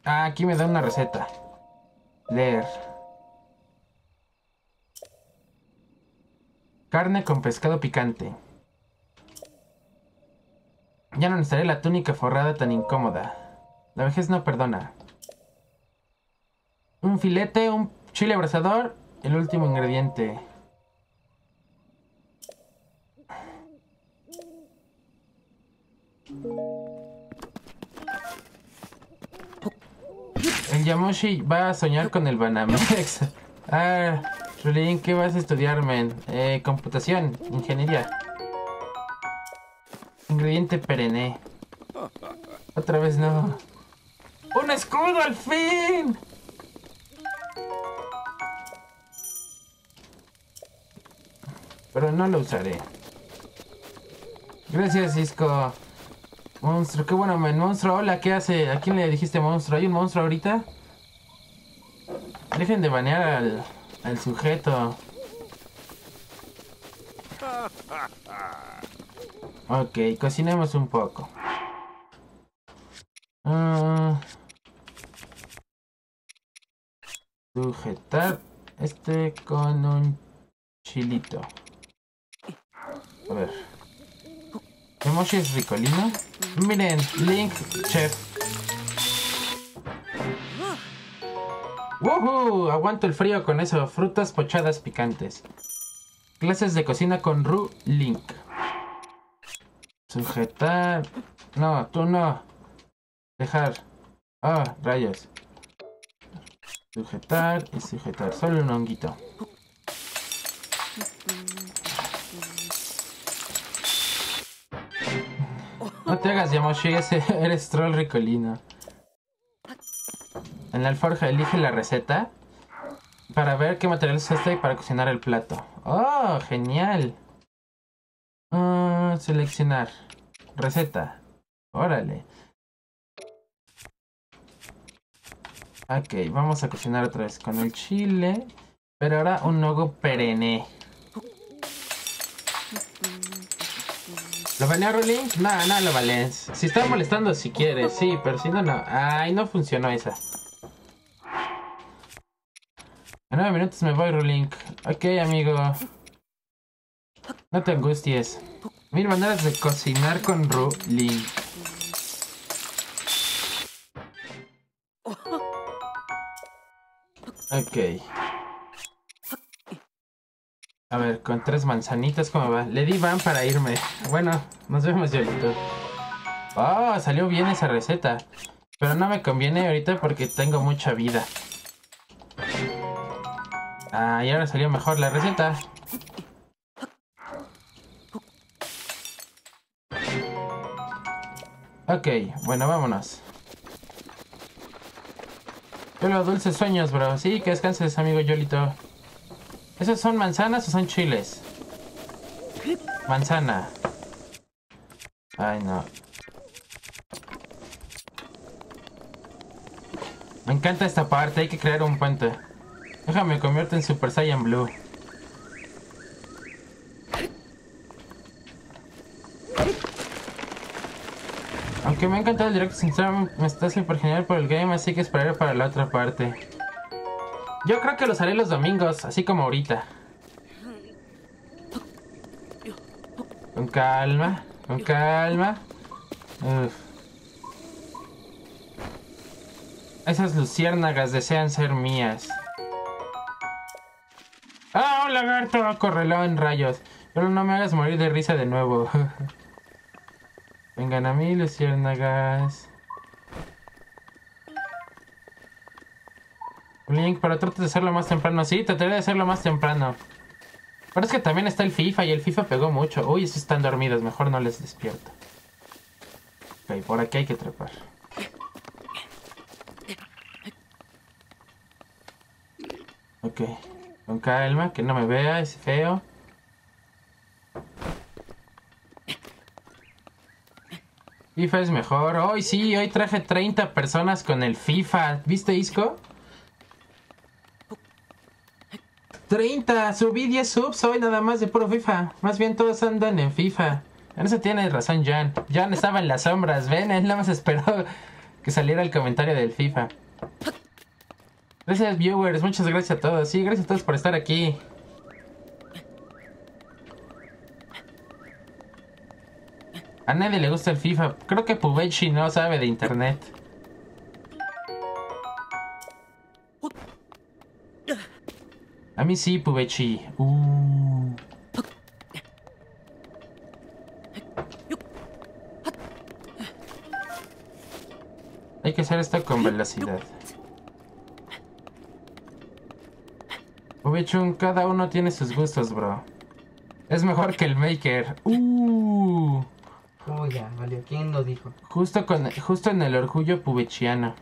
Ah, aquí me da una receta. Leer. Carne con pescado picante. Ya no necesitaré la túnica forrada tan incómoda. La vejez no perdona. Un filete, un chile abrasador, el último ingrediente. El Yamoshi va a soñar con el Banamex. Ah, Rulín, ¿qué vas a estudiar, men? Eh, computación, ingeniería. Ingrediente perenne. Otra vez no. ¡Un escudo al fin! Pero no lo usaré. Gracias, Cisco. Monstruo, qué bueno, men. Monstruo, hola, ¿qué hace? ¿A quién le dijiste monstruo? ¿Hay un monstruo ahorita? Dejen de banear al, al sujeto. Ok, cocinemos un poco. Ah. sujetar este con un chilito. A ver. Emoji es ricolino. Miren, Link Chef. ¡Woohoo! Aguanto el frío con eso. Frutas pochadas picantes. Clases de cocina con Ru Link. Sujetar. No, tú no. Dejar. Ah, rayos. Sujetar y sujetar. Solo un honguito. No te hagas Yamoshi, ese eres troll ricolino. En la alforja elige la receta para ver qué materiales usaste para cocinar el plato. ¡Oh, genial! Ah, seleccionar. Receta. Órale. Ok, vamos a cocinar otra vez con el chile. Pero ahora un nuevo perenne. ¿Lo banea Rolling? No, no lo vales. Si está molestando si quieres, sí, pero si no, no. Ay, no funcionó esa. En nueve minutos me voy, Rolling. Ok, amigo. No te angusties. Mil maneras de cocinar con Rolling. Ok. A ver, con tres manzanitas, ¿cómo va? Le di van para irme. Bueno, nos vemos, Yolito. Oh, salió bien esa receta. Pero no me conviene ahorita porque tengo mucha vida. Ah, y ahora salió mejor la receta. Ok, bueno, vámonos. Pero dulces sueños, bro. Sí, que descanses, amigo Yolito. ¿Esos son manzanas o son chiles? Manzana. Ay, no. Me encanta esta parte, hay que crear un puente. Déjame convierto en Super Saiyan Blue. Aunque me ha encantado el directo sinceramente me está súper genial por el game, así que esperaré para la otra parte. Yo creo que los haré los domingos, así como ahorita. Con calma, con calma. Esas luciérnagas desean ser mías. ¡Ah, un lagarto! Correló en rayos. Pero no me hagas morir de risa de nuevo. Vengan a mí, luciérnagas. Link, pero trata de hacerlo más temprano. Sí, trataré de hacerlo más temprano. Pero es que también está el FIFA y el FIFA pegó mucho. Uy, esos están dormidos. Mejor no les despierto. Ok, por aquí hay que trepar. Ok. Con calma, que no me vea, es feo. FIFA es mejor. Hoy sí, hoy traje 30 personas con el FIFA. ¿Viste, Isco? 30, subí 10 subs hoy nada más de puro FIFA. Más bien todos andan en FIFA. En eso tiene razón Jan. Jan estaba en las sombras, ven, él nada más esperó que saliera el comentario del FIFA. Gracias viewers, muchas gracias a todos. Sí, gracias a todos por estar aquí. A nadie le gusta el FIFA. Creo que Pubechi no sabe de internet. A mí sí, Pubechi. Uh. Hay que hacer esto con velocidad. Pubechun, cada uno tiene sus gustos, bro. Es mejor que el Maker. Uh. Oh, ya, valió. ¿Quién lo dijo? Justo, con, justo en el orgullo pubechiano.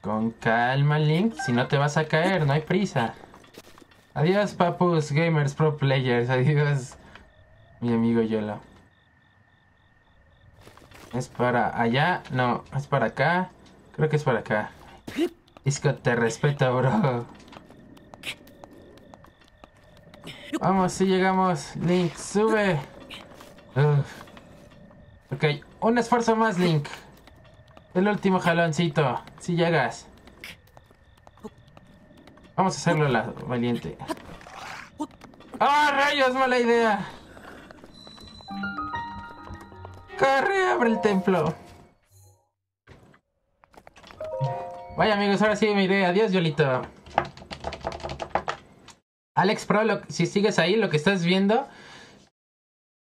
Con calma, Link. Si no te vas a caer, no hay prisa. Adiós, papus, gamers, pro players. Adiós, mi amigo Yolo. ¿Es para allá? No, es para acá. Creo que es para acá. Isco, te respeto, bro. Vamos, si llegamos. Link, sube. Uf. Ok, un esfuerzo más, Link. El último jaloncito. Si llegas. Vamos a hacerlo la valiente. ¡Ah, rayos! Mala idea. Corre, abre el templo. Vaya amigos, ahora sí me iré. Adiós, Yolito. Alex Pro, si sigues ahí, lo que estás viendo,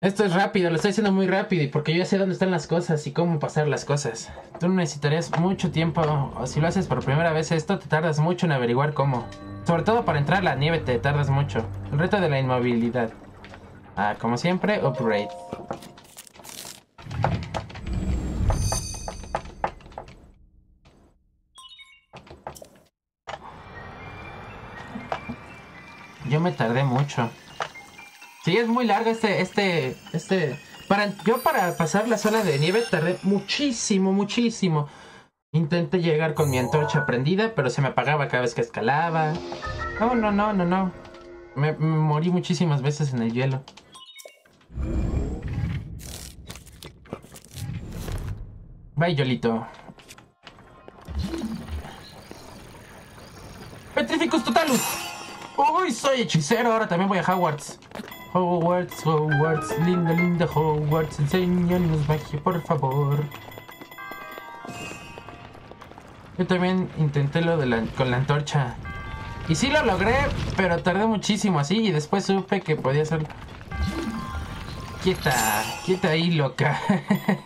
esto es rápido, lo estoy haciendo muy rápido y porque yo ya sé dónde están las cosas y cómo pasar las cosas. Tú necesitarías mucho tiempo, o si lo haces por primera vez esto, te tardas mucho en averiguar cómo. Sobre todo para entrar a la nieve te tardas mucho. El reto de la inmovilidad. Ah, como siempre, upgrade. Me tardé mucho. Sí, es muy largo este, este, este... Yo para pasar la zona de nieve tardé muchísimo, muchísimo. Intenté llegar con mi antorcha prendida, pero se me apagaba cada vez que escalaba. No, no, no, no, no. Me, me morí muchísimas veces en el hielo. Bye, Yolito. Petrificus Totalus. Uy, soy hechicero. Ahora también voy a Hogwarts. Hogwarts, Hogwarts, linda, linda Hogwarts. Enséñanos magia, por favor. Yo también intenté lo de la, con la antorcha. Y sí lo logré, pero tardé muchísimo así. Y después supe que podía hacer. Quieta, quieta ahí, loca.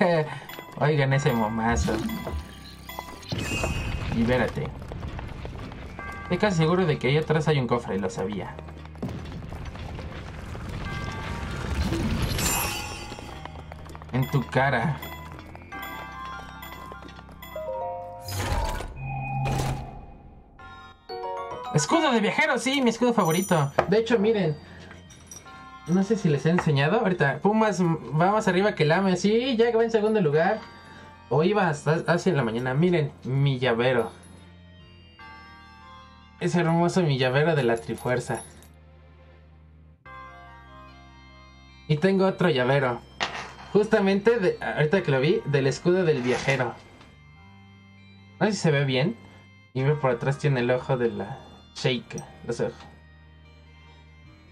Oigan ese momazo. Libérate. Estoy casi seguro de que ahí atrás hay un cofre, y lo sabía. En tu cara. Escudo de viajero, sí, mi escudo favorito. De hecho, miren. No sé si les he enseñado. Ahorita, Pumas va más arriba que Lame. Sí, ya que va en segundo lugar. O iba hasta hacia la mañana. Miren, mi llavero. Es hermoso mi llavero de la Trifuerza. Y tengo otro llavero. Justamente, de, ahorita que lo vi, del escudo del viajero. No sé si se ve bien. Y ve por atrás tiene el ojo de la Shake. Los ojos.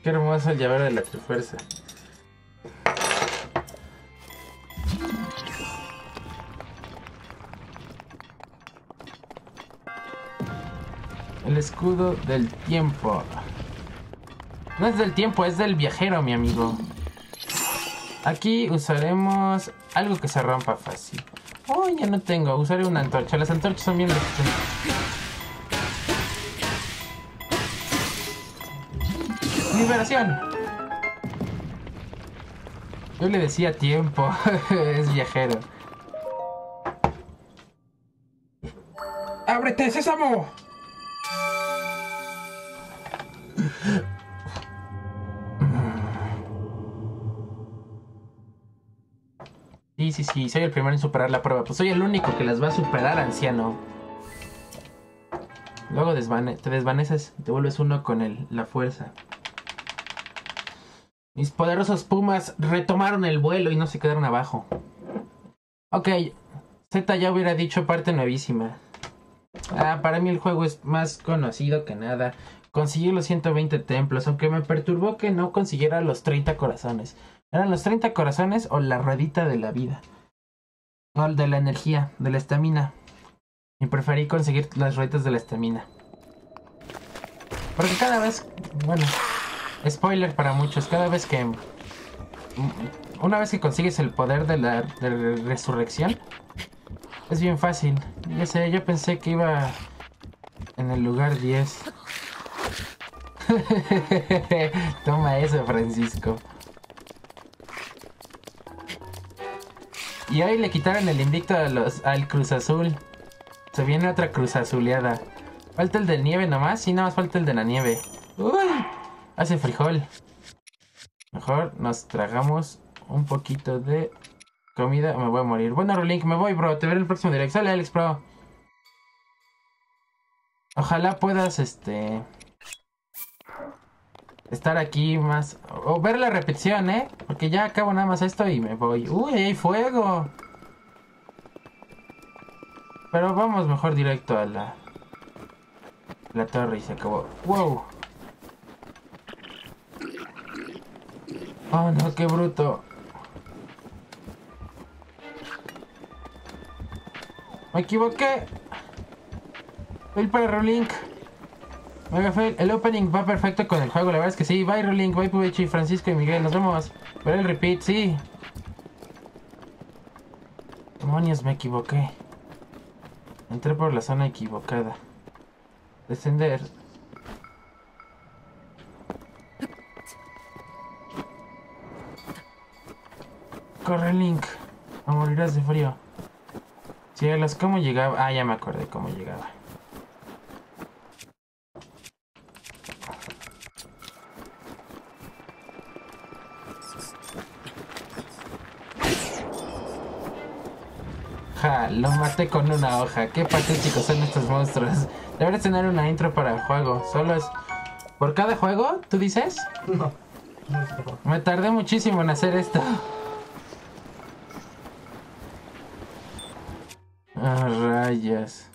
Qué hermoso el llavero de la Trifuerza. El escudo del tiempo. No es del tiempo, es del viajero, mi amigo. Aquí usaremos algo que se rompa fácil. Oh, ya no tengo. Usaré una antorcha. Las antorchas son bien resistentes. Liberación. Yo le decía tiempo. es viajero. ¡Ábrete, sésamo! Sí, sí, soy el primero en superar la prueba. Pues soy el único que las va a superar, anciano. Luego te desvaneces, te vuelves uno con la fuerza. Mis poderosos pumas retomaron el vuelo y no se quedaron abajo. Ok, Z ya hubiera dicho parte nuevísima. Ah, para mí el juego es más conocido que nada. Conseguí los 120 templos, aunque me perturbó que no consiguiera los 30 corazones. ¿Eran los 30 corazones o la ruedita de la vida? O de la energía, de la estamina. Y preferí conseguir las rueditas de la estamina. Porque cada vez, bueno, spoiler para muchos, cada vez que... Una vez que consigues el poder de la de resurrección, es bien fácil. Sé, yo pensé que iba en el lugar 10. Toma eso, Francisco. Y hoy le quitaron el invicto a los, al Cruz Azul. Se viene otra Cruz Azuleada. Falta el de nieve nomás, sí, nada más falta el de la nieve. Uy, hace frijol. Mejor nos tragamos un poquito de comida. Me voy a morir. Bueno, Rolink, me voy, bro. Te veré en el próximo directo. Sale, Alex, bro. Ojalá puedas, este estar aquí más. O ver la repetición, ¿eh? Porque ya acabo nada más esto y me voy. ¡Uy, hay fuego! Pero vamos mejor directo a la. La torre y se acabó. ¡Wow! Oh no, qué bruto. Me equivoqué. Voy para Rolink. Oiga, el opening va perfecto con el juego, la verdad es que sí. Bye, Rolling, bye, Pubechi, Francisco y Miguel, nos vemos. Ver el repeat, sí. Demonios, me equivoqué. Entré por la zona equivocada. Descender. Corre, Link. O morirás de frío. Cielos, ¿cómo llegaba? Ah, ya me acordé cómo llegaba. Lo maté con una hoja. Qué patéticos son estos monstruos. Deberías tener una intro para el juego. Solo es... ¿Por cada juego? ¿Tú dices? No. Me tardé muchísimo en hacer esto. Ah, rayas.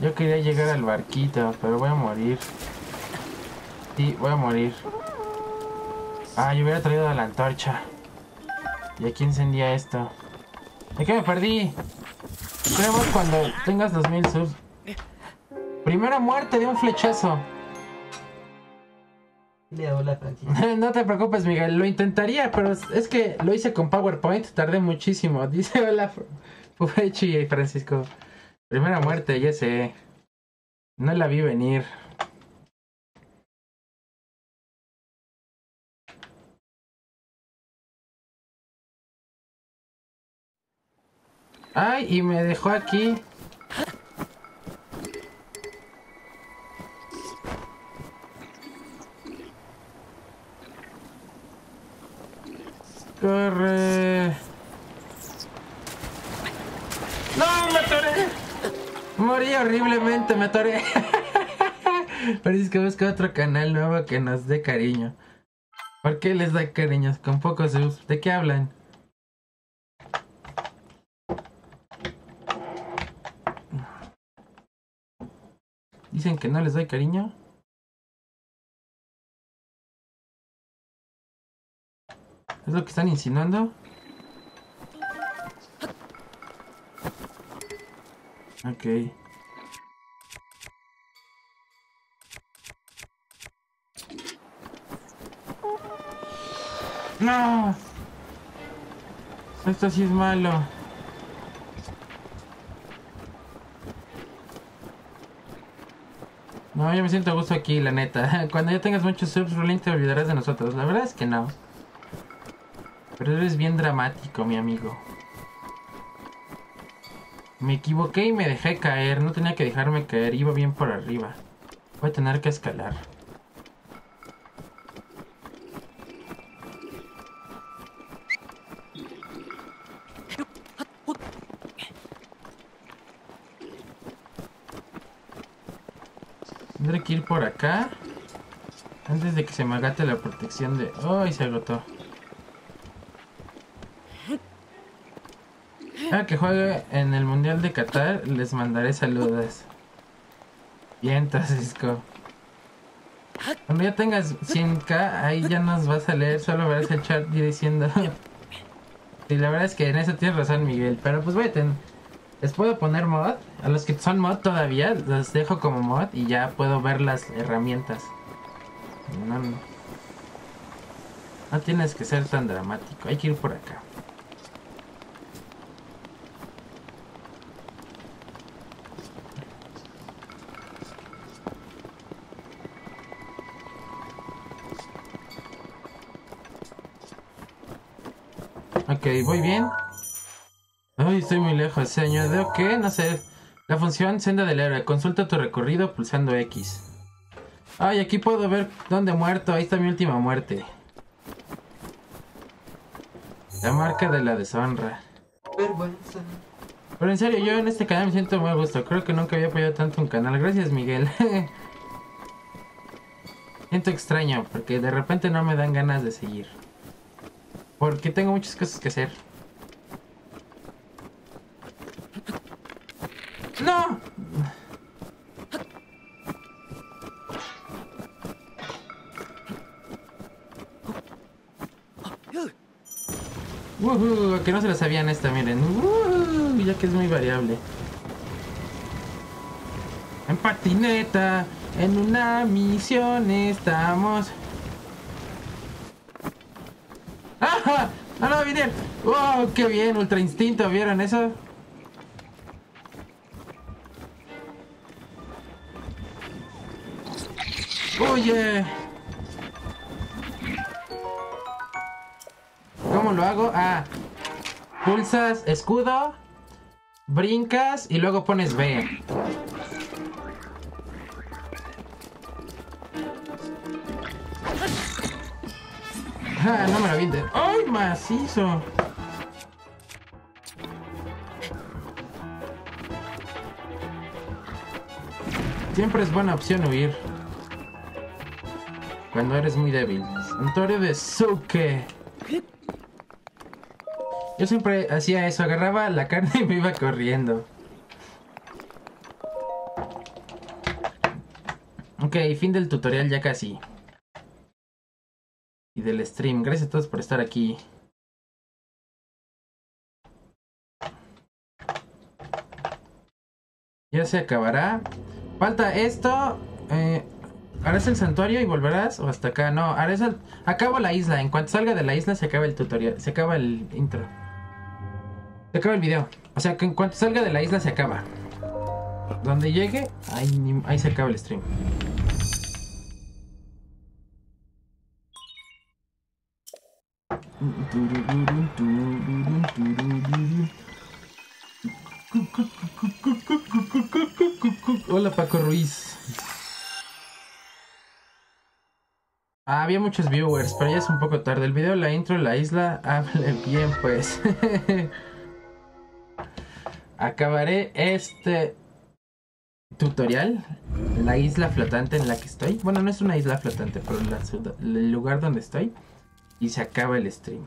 Yo quería llegar al barquito, pero voy a morir. Sí, voy a morir. Ah, yo hubiera traído la antorcha. ¿Y aquí encendía esto? ¿De qué me perdí? Creemos cuando tengas 2000 subs. Primera muerte de un flechazo. No te preocupes, Miguel. Lo intentaría, pero es- que lo hice con PowerPoint. Tardé muchísimo. Dice hola, Fuechi y Francisco. Primera muerte, ya sé. No la vi venir. Ay, y me dejó aquí. Corre. No, me atoré. Morí horriblemente, me atoré. Es que busca otro canal nuevo que nos dé cariño. ¿Por qué les da cariños con pocos subs? ¿De qué hablan? Dicen que no les doy cariño. ¿Es lo que están insinuando? Ok. ¡No! Esto sí es malo. No, yo me siento a gusto aquí, la neta. Cuando ya tengas muchos subs, Rolling, te olvidarás de nosotros. La verdad es que no. Pero eres bien dramático, mi amigo. Me equivoqué y me dejé caer. No tenía que dejarme caer. Iba bien por arriba. Voy a tener que escalar. Por acá. Antes de que se me agate la protección de... ¡Ay, se agotó! Ah, que juegue en el Mundial de Qatar, les mandaré saludos. Bien, Francisco. Cuando ya tengas 100k, ahí ya nos vas a leer, solo verás el chat diciendo... Y la verdad es que en eso tienes razón, Miguel. Pero pues tener... Les puedo poner mod. A los que son mod todavía, los dejo como mod y ya puedo ver las herramientas. No, no. No tienes que ser tan dramático. Hay que ir por acá. Ok, voy bien. Ay, estoy muy lejos. Se añadió que, no sé. La función senda del héroe. Consulta tu recorrido pulsando X. Ay, aquí puedo ver dónde he muerto. Ahí está mi última muerte. La marca de la deshonra. Vergüenza. Pero en serio, yo en este canal me siento muy a gusto. Creo que nunca había apoyado tanto un canal. Gracias, Miguel. siento extraño, porque de repente no me dan ganas de seguir. Porque tengo muchas cosas que hacer. ¡No! Que no se la sabían esta, miren. Woohoo, ya que es muy variable. En patineta, en una misión estamos. ¡Ajá! ¡No, no! ¡Wow! ¡Qué bien! Ultra instinto, ¿vieron eso? Pulsas escudo, brincas y luego pones B. Ah, no me lo viste. ¡Ay, macizo! Siempre es buena opción huir. Cuando eres muy débil. Un toro de Suke. Yo siempre hacía eso, agarraba la carne y me iba corriendo. Ok, fin del tutorial ya casi. Y del stream. Gracias a todos por estar aquí. Ya se acabará. Falta esto. Eh, ¿Harás el santuario y volverás? ¿O hasta acá? No, harás. Acabo la isla. En cuanto salga de la isla se acaba el tutorial. Se acaba el intro. Se acaba el video. O sea que en cuanto salga de la isla se acaba. Donde llegue, ahí, se acaba el stream. Hola Paco Ruiz. Ah, había muchos viewers, pero ya es un poco tarde. El video, la intro, la isla, hable bien pues. Acabaré este tutorial, la isla flotante en la que estoy. Bueno, no es una isla flotante, pero la el lugar donde estoy. Y se acaba el stream.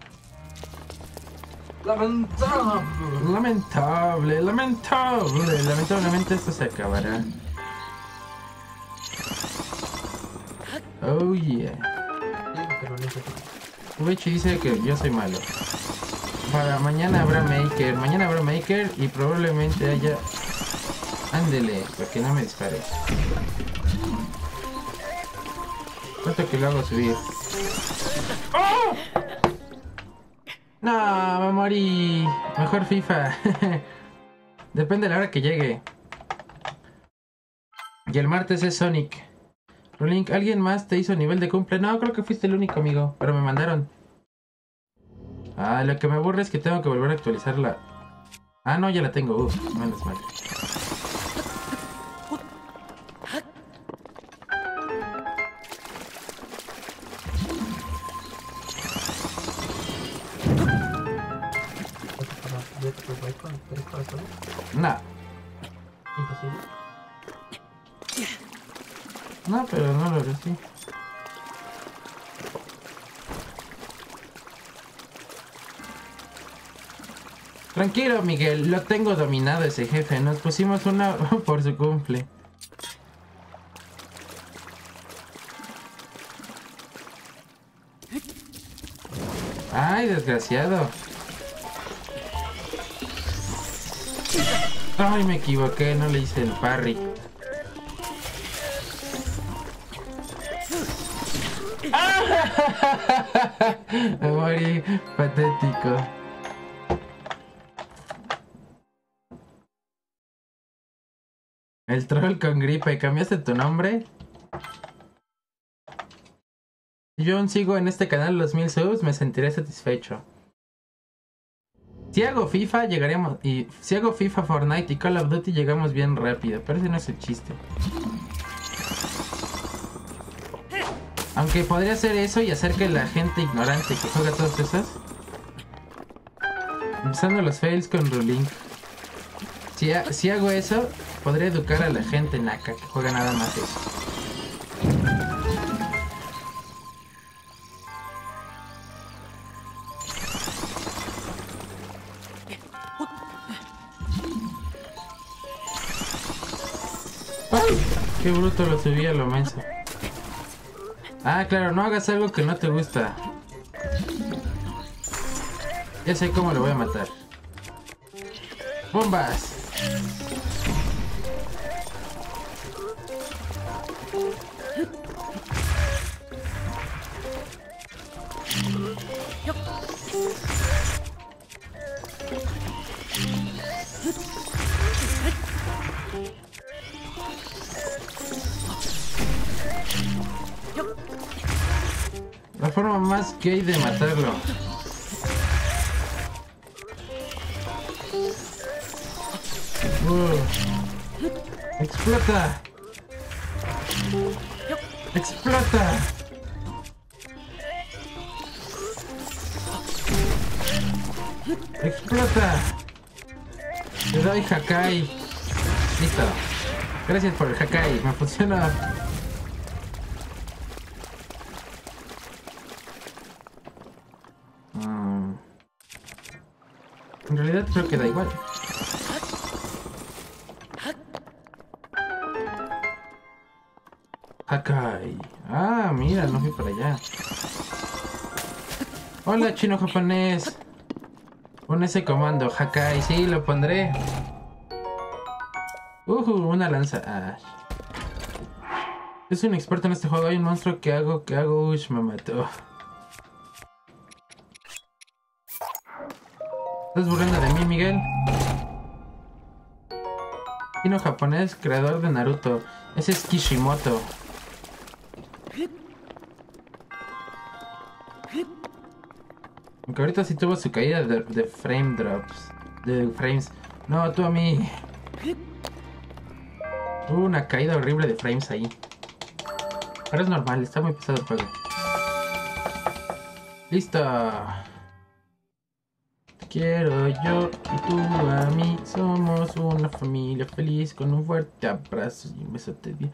Lamentable. Lamentable, lamentable. Lamentablemente esto se acabará. Oh yeah. Ubechi dice que yo soy malo. Para mañana habrá Maker. Mañana habrá Maker y probablemente haya. Ándele, para que no me dispare. ¿Cuánto que lo hago subir? ¡Oh! No, me morí. Mejor FIFA. Depende de la hora que llegue. Y el martes es Sonic. Rolink, ¿alguien más te hizo nivel de cumple? No, creo que fuiste el único amigo, pero me mandaron. Ah, lo que me aburre es que tengo que volver a actualizarla. Ah, no, ya la tengo. Uf, menos mal. No, Imposible. no, pero no lo sí. Tranquilo, Miguel, lo tengo dominado ese jefe. Nos pusimos una por su cumple. Ay, desgraciado. Ay, me equivoqué, no le hice el parry. Me morí patético. El troll con gripe, ¿cambiaste tu nombre? Si yo aún sigo en este canal los mil subs, me sentiré satisfecho. Si hago FIFA, llegaremos. Y si hago FIFA, Fortnite y Call of Duty, llegamos bien rápido. Pero ese no es el chiste. Aunque podría hacer eso y hacer que la gente ignorante que juega todas esas. Empezando los fails con Rulink. Si, ha- si hago eso, podría educar a la gente naca que juega nada más eso. ¡Ay! Qué bruto lo subí a lo menso. Ah, claro, no hagas algo que no te gusta. Ya sé cómo lo voy a matar. ¡Bombas! Forma más gay de matarlo. ¡Explota! ¡Explota! ¡Explota! Le doy Hakai. Listo. Gracias por el Hakai, me funciona. En realidad creo que da igual. Hakai. Ah, mira, no fui para allá. Hola, chino japonés. Pon ese comando, Hakai. Sí, lo pondré. Uh, una lanza. Ah. Yo soy un experto en este juego. Hay un monstruo que hago, que hago. Uy, me mató. ¿Estás burlando de mí, Miguel? Chino japonés, creador de Naruto. Ese es Kishimoto. Aunque ahorita sí tuvo su caída de, de frame drops. De frames. No, tú a mí. Hubo una caída horrible de frames ahí. Pero es normal, está muy pesado el juego. Listo. Te quiero yo y tú a mí. Somos una familia feliz con un fuerte abrazo y un besote bien.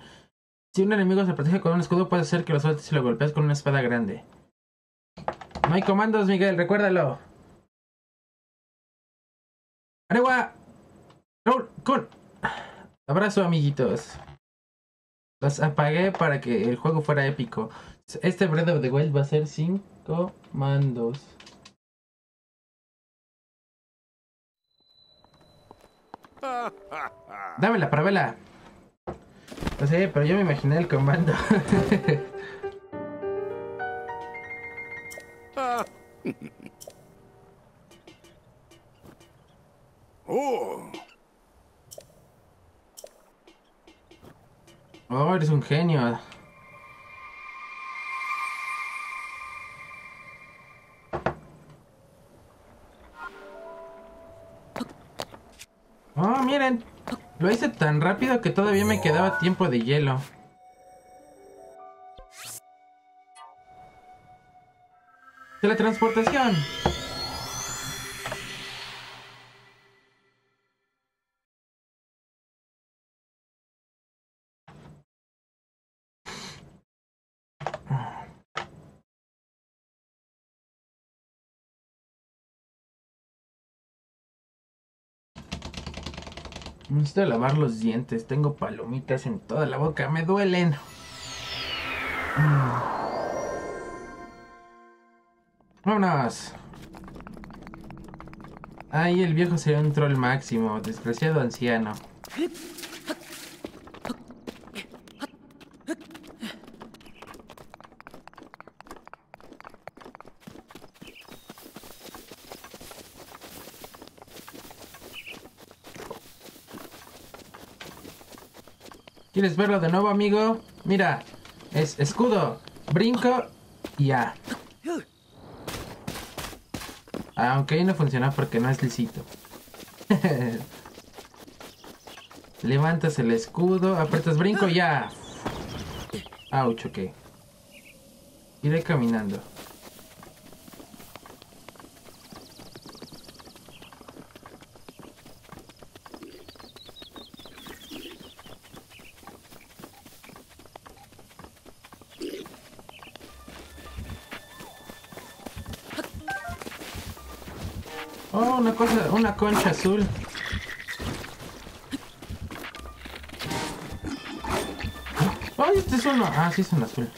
Si un enemigo se protege con un escudo, puede ser que lo sueltes y lo golpees con una espada grande. No hay comandos, Miguel, recuérdalo. Arewa. Raúl, con. Abrazo, amiguitos. Los apagué para que el juego fuera épico. Este Breath of the Wild va a ser sin comandos. Dámela para verla. No sé, pero yo me imaginé el comando. Oh, Oh, eres un genio. Miren. Lo hice tan rápido que todavía me quedaba tiempo de hielo. Teletransportación. Necesito lavar los dientes. Tengo palomitas en toda la boca. Me duelen. Mm. Vámonos. Ay, el viejo sería un troll máximo. Desgraciado anciano. ¿Quieres verlo de nuevo, amigo? Mira, es escudo, brinco y ya. Aunque ahí no funciona porque no es lisito. Levantas el escudo, apretas brinco y ya. Ouch, ok. Iré caminando. Concha azul. Ay, este es uno. Ah, sí es un azul.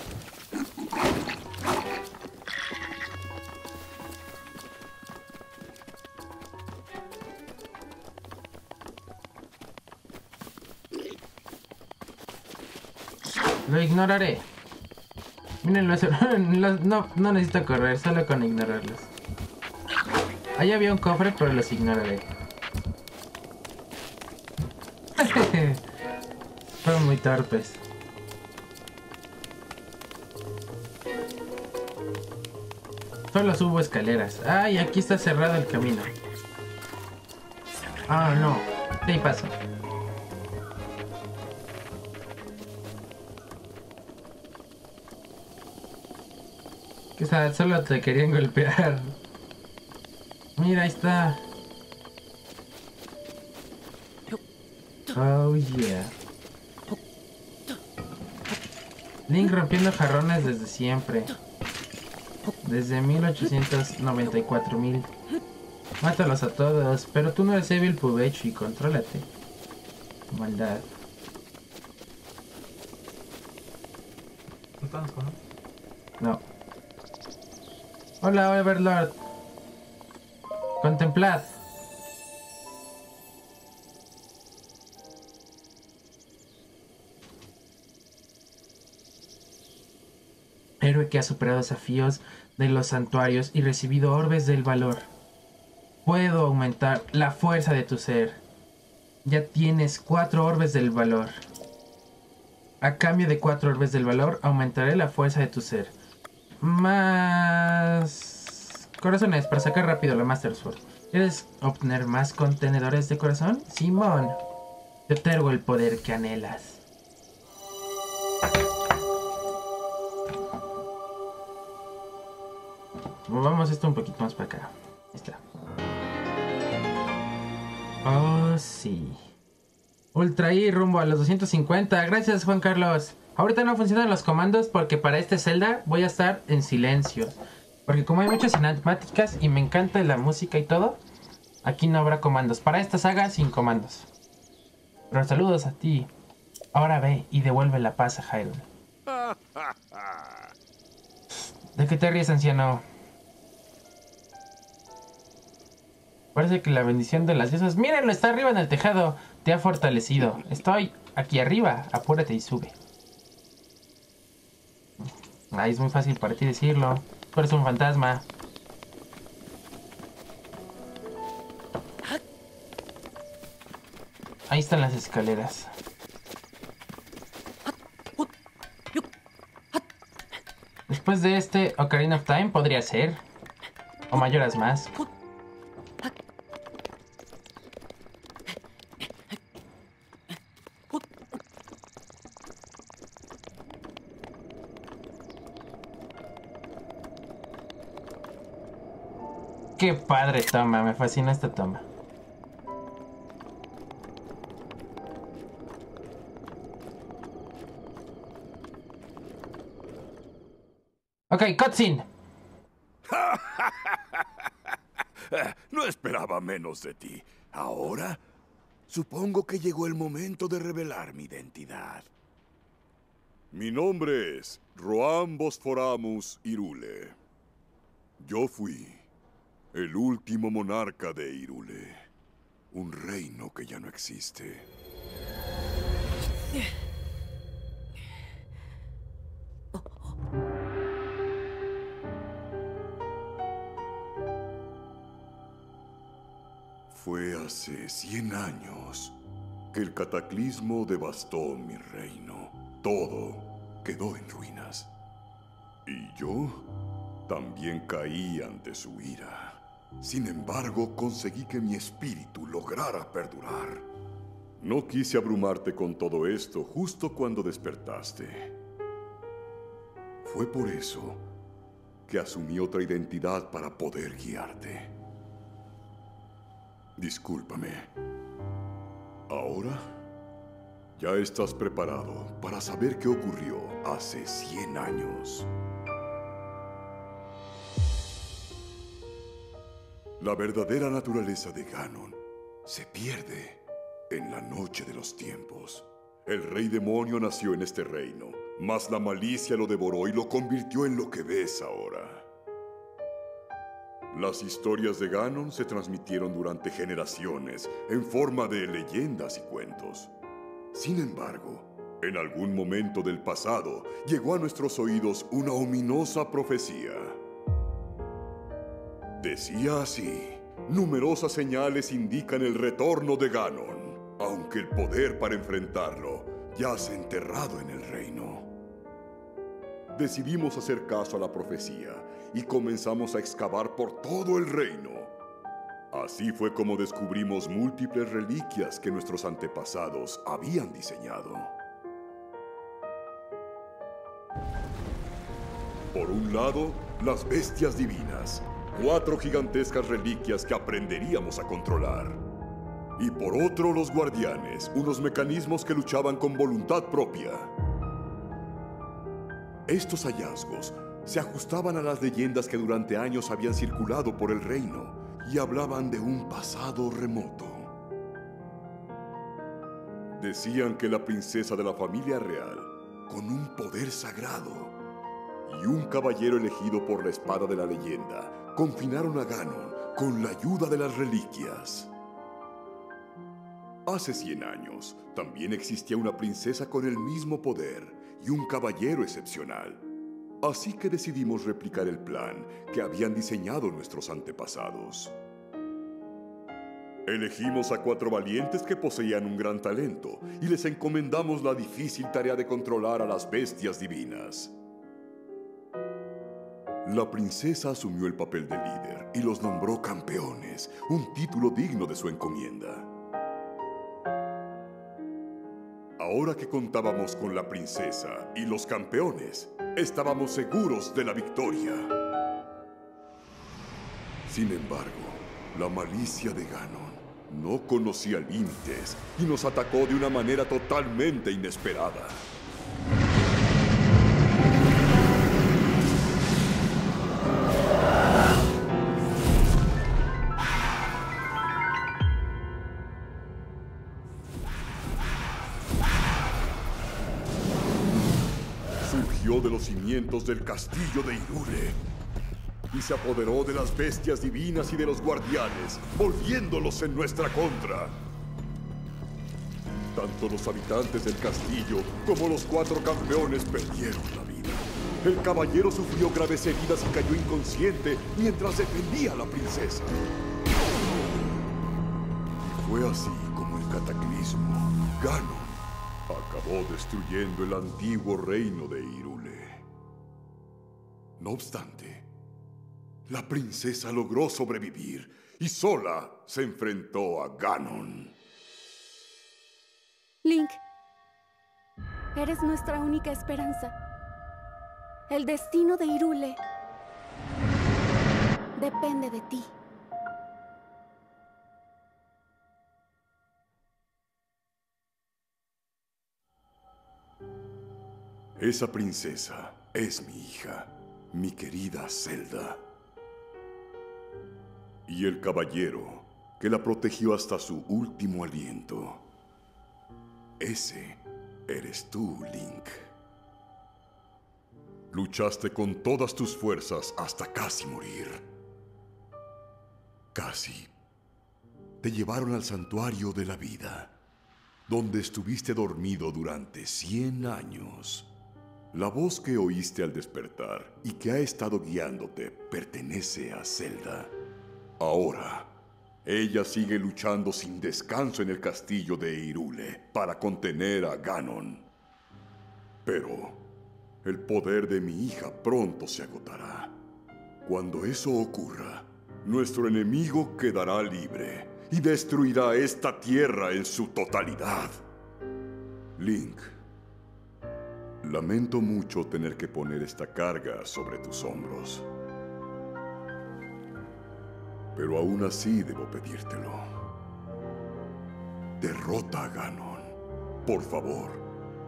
Lo ignoraré. Miren, no, no necesito correr, solo con ignorarlos. Ahí había un cofre, pero los ignoraré. Fueron muy torpes. Solo subo escaleras. Ay, aquí está cerrado el camino. Ah, no. Sí, paso. Que solo te querían golpear. Mira, ahí está. Oh, yeah. Link rompiendo jarrones desde siempre. Desde 1894 mil. Mátalos a todos, pero tú no eres Evil Pubechi, contrólate. Maldad. ¿no? No. Hola, Overlord. Héroe que ha superado desafíos de los santuarios y recibido orbes del valor. Puedo aumentar la fuerza de tu ser. Ya tienes cuatro orbes del valor. A cambio de cuatro orbes del valor, aumentaré la fuerza de tu ser. Más corazones para sacar rápido la Master Sword. ¿Quieres obtener más contenedores de corazón? Simón, te otorgo el poder que anhelas. Vamos esto un poquito más para acá. Ahí está. Oh, sí. Ultra I rumbo a los 250. Gracias, Juan Carlos. Ahorita no funcionan los comandos porque para este Zelda voy a estar en silencio. Porque como hay muchas cinemáticas y me encanta la música y todo, aquí no habrá comandos. Para esta saga, sin comandos. Pero saludos a ti. Ahora ve y devuelve la paz a Hyrule. ¿De qué te ríes, anciano? Parece que la bendición de las diosas... ¡Mírenlo! Está arriba en el tejado. Te ha fortalecido. Estoy aquí arriba. Apúrate y sube. Ay, es muy fácil para ti decirlo. Eres un fantasma. Ahí están las escaleras. Después de este Ocarina of Time podría ser. O Mayoras más. Qué padre toma, me fascina esta toma. Ok, cutscene. No esperaba menos de ti. Ahora, supongo que llegó el momento de revelar mi identidad. Mi nombre es Roam Bosforamus Irule. Yo fui el último monarca de Irule. Un reino que ya no existe. Fue hace 100 años que el cataclismo devastó mi reino. Todo quedó en ruinas. Y yo también caí ante su ira. Sin embargo, conseguí que mi espíritu lograra perdurar. No quise abrumarte con todo esto justo cuando despertaste. Fue por eso que asumí otra identidad para poder guiarte. Discúlpame. Ahora ya estás preparado para saber qué ocurrió hace 100 años. La verdadera naturaleza de Ganon se pierde en la noche de los tiempos. El rey demonio nació en este reino, mas la malicia lo devoró y lo convirtió en lo que ves ahora. Las historias de Ganon se transmitieron durante generaciones en forma de leyendas y cuentos. Sin embargo, en algún momento del pasado llegó a nuestros oídos una ominosa profecía. Decía así, numerosas señales indican el retorno de Ganon, aunque el poder para enfrentarlo yace enterrado en el reino. Decidimos hacer caso a la profecía y comenzamos a excavar por todo el reino. Así fue como descubrimos múltiples reliquias que nuestros antepasados habían diseñado. Por un lado, las bestias divinas, cuatro gigantescas reliquias que aprenderíamos a controlar. Y por otro, los guardianes, unos mecanismos que luchaban con voluntad propia. Estos hallazgos se ajustaban a las leyendas que durante años habían circulado por el reino y hablaban de un pasado remoto. Decían que la princesa de la familia real, con un poder sagrado, y un caballero elegido por la espada de la leyenda, confinaron a Ganon con la ayuda de las reliquias. Hace 100 años, también existía una princesa con el mismo poder y un caballero excepcional. Así que decidimos replicar el plan que habían diseñado nuestros antepasados. Elegimos a cuatro valientes que poseían un gran talento y les encomendamos la difícil tarea de controlar a las bestias divinas. La princesa asumió el papel de líder y los nombró campeones, un título digno de su encomienda. Ahora que contábamos con la princesa y los campeones, estábamos seguros de la victoria. Sin embargo, la malicia de Ganon no conocía límites y nos atacó de una manera totalmente inesperada. Del castillo de Irule y se apoderó de las bestias divinas y de los guardianes, volviéndolos en nuestra contra. Tanto los habitantes del castillo como los cuatro campeones perdieron la vida. El caballero sufrió graves heridas y cayó inconsciente mientras defendía a la princesa. Y fue así como el cataclismo, Ganon, acabó destruyendo el antiguo reino de Irule. No obstante, la princesa logró sobrevivir y sola se enfrentó a Ganon. Link, eres nuestra única esperanza. El destino de Irule depende de ti. Esa princesa es mi hija, mi querida Zelda. Y el caballero que la protegió hasta su último aliento. Ese eres tú, Link. Luchaste con todas tus fuerzas hasta casi morir. Casi. Te llevaron al santuario de la vida, donde estuviste dormido durante 100 años. La voz que oíste al despertar y que ha estado guiándote pertenece a Zelda. Ahora, ella sigue luchando sin descanso en el castillo de Irule para contener a Ganon. Pero el poder de mi hija pronto se agotará. Cuando eso ocurra, nuestro enemigo quedará libre y destruirá esta tierra en su totalidad. Link, lamento mucho tener que poner esta carga sobre tus hombros pero aún así debo pedírtelo. Derrota a Ganon. Por favor,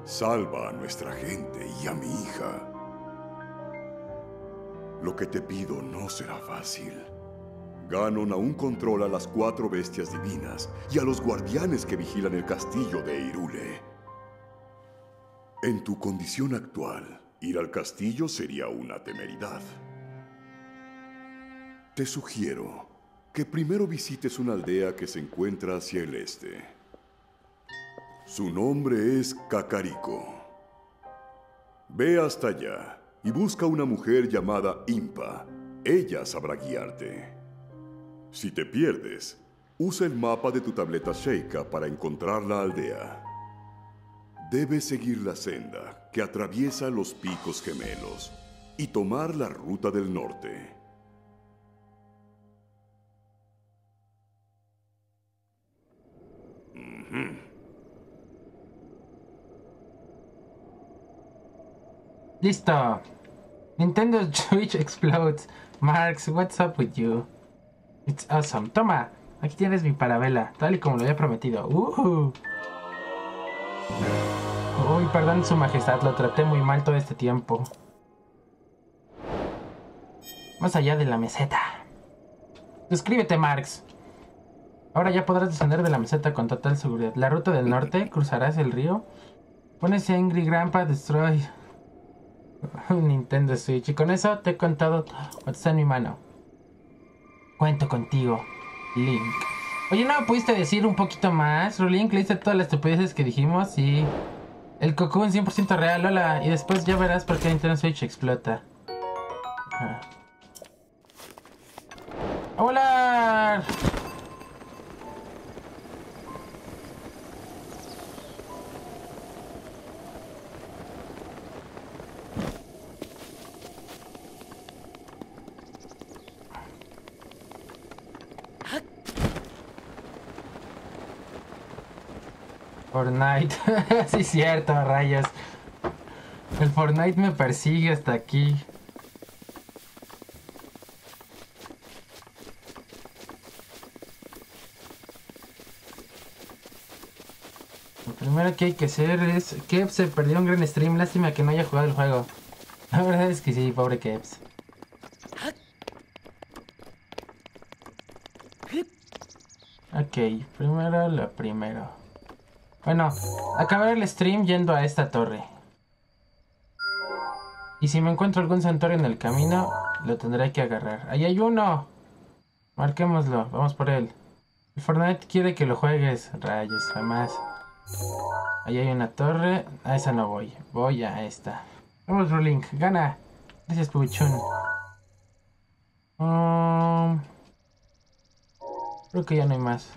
salva a nuestra gente y a mi hija. Lo que te pido no será fácil. Ganon aún controla las cuatro bestias divinas y a los guardianes que vigilan el castillo de Irule. En tu condición actual, ir al castillo sería una temeridad. Te sugiero que primero visites una aldea que se encuentra hacia el este. Su nombre es Kakariko. Ve hasta allá y busca una mujer llamada Impa. Ella sabrá guiarte. Si te pierdes, usa el mapa de tu tableta Sheikah para encontrar la aldea. Debes seguir la senda que atraviesa los picos gemelos y tomar la ruta del norte. Listo. Nintendo Switch explodes. Marx, what's up with you? It's awesome. Toma, aquí tienes mi parabela, tal y como lo había prometido. Uh. Uy, perdón su majestad, lo traté muy mal todo este tiempo. Más allá de la meseta. Suscríbete, Marx. Ahora ya podrás descender de la meseta con total seguridad. La ruta del norte, cruzarás el río. Pones Angry Grandpa Destroy Nintendo Switch. Y con eso te he contado está en mi mano. Cuento contigo, Link. Oye, ¿no me pudiste decir un poquito más, Link? ¿Leíste todas las estupideces que dijimos? Y... El Cocoon 100% real, hola. Y después ya verás por qué Nintendo Switch explota. Ah. ¡A Fortnite. sí, cierto, rayos. El Fortnite me persigue hasta aquí. Lo primero que hay que hacer es... Kev se perdió un gran stream. Lástima que no haya jugado el juego. La verdad es que sí, pobre Kevs. Ok, primero lo primero. Bueno, acabar el stream yendo a esta torre. Y si me encuentro algún santuario en el camino, lo tendré que agarrar. ¡Ahí hay uno! Marquémoslo, vamos por él. El Fortnite quiere que lo juegues. Rayos, jamás. Ahí hay una torre. A esa no voy. Voy a esta. Vamos, Rolling. Gana. Gracias, Pubichun. Um, creo que ya no hay más.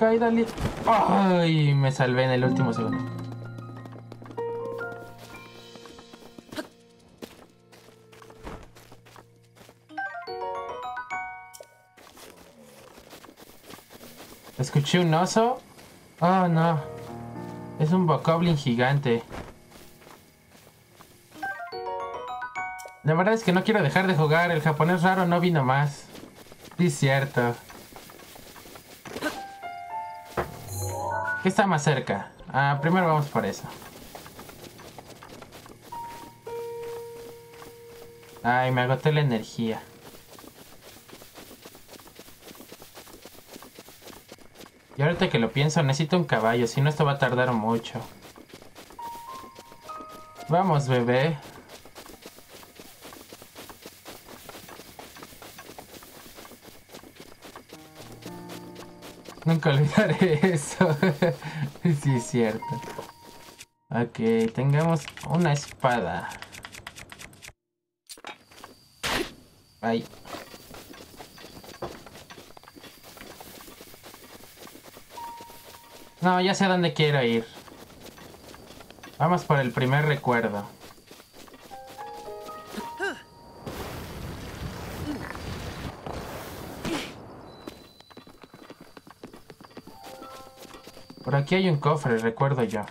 Caída li Ay, me salvé en el último segundo. Escuché un oso. Oh, no. Es un bokoblin gigante. La verdad es que no quiero dejar de jugar. El japonés raro no vino más. Sí, cierto. ¿Qué está más cerca? Ah, primero vamos por eso. Ay, me agoté la energía. Y ahorita que lo pienso, necesito un caballo, si no esto va a tardar mucho. Vamos, bebé. Nunca olvidaré eso. sí, es cierto. Ok, tengamos una espada. Ahí. No, ya sé dónde quiero ir. Vamos por el primer recuerdo. Por aquí hay un cofre, recuerdo yo.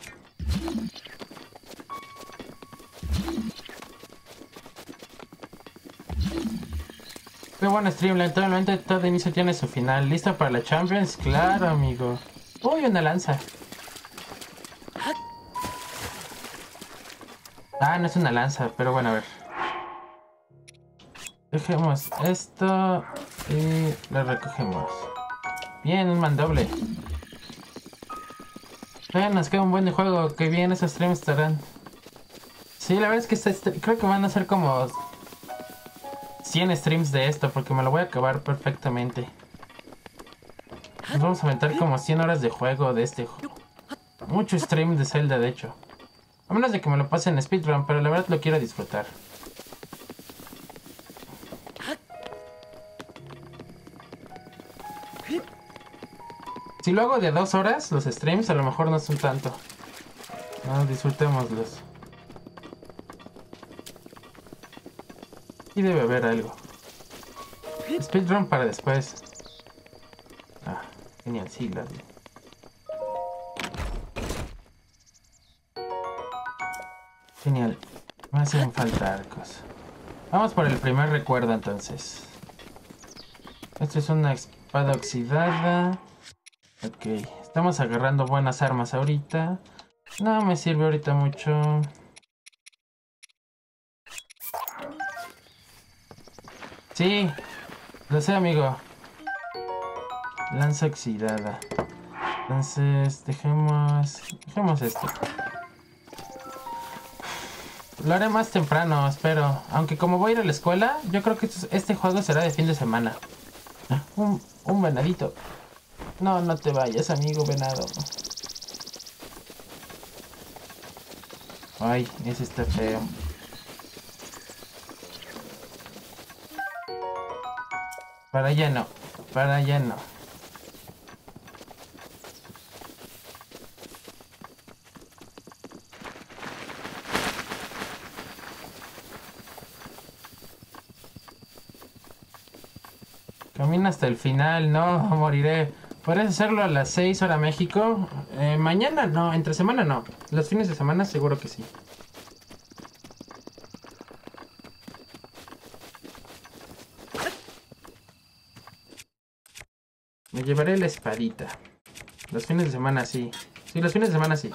Qué buen stream, lamentablemente todo inicio tiene su final. ¿Lista para la Champions? Claro, amigo. Uy, una lanza. Ah, no es una lanza, pero bueno, a ver. Dejemos esto y lo recogemos. Bien, un mandoble. Nos queda un buen juego. Que bien esos streams estarán. Sí, la verdad es que este, creo que van a ser como 100 streams de esto porque me lo voy a acabar perfectamente. Nos vamos a aventar como 100 horas de juego de este juego. Mucho stream de Zelda, de hecho. A menos de que me lo pase en speedrun, pero la verdad lo quiero disfrutar. Si lo hago de dos horas, los streams, a lo mejor no son tanto. No, disfrutémoslos. Y debe haber algo. Speedrun para después. Ah, genial, sí, la Genial. Me hacen falta arcos. Vamos por el primer recuerdo entonces. Esto es una espada oxidada. Ok, estamos agarrando buenas armas ahorita. No me sirve ahorita mucho. Sí, lo sé, amigo. Lanza oxidada. Entonces, dejemos. Dejemos esto. Lo haré más temprano, espero. Aunque como voy a ir a la escuela, yo creo que este, juego será de fin de semana. Un, un venadito. No, no te vayas, amigo venado. Ay, ese está feo. Para allá no, para allá no. Camina hasta el final, no, moriré. ¿Puedes hacerlo a las 6 hora México? Eh, mañana no, entre semana no. Los fines de semana seguro que sí. Me llevaré la espadita. Los fines de semana sí. Sí, los fines de semana sí.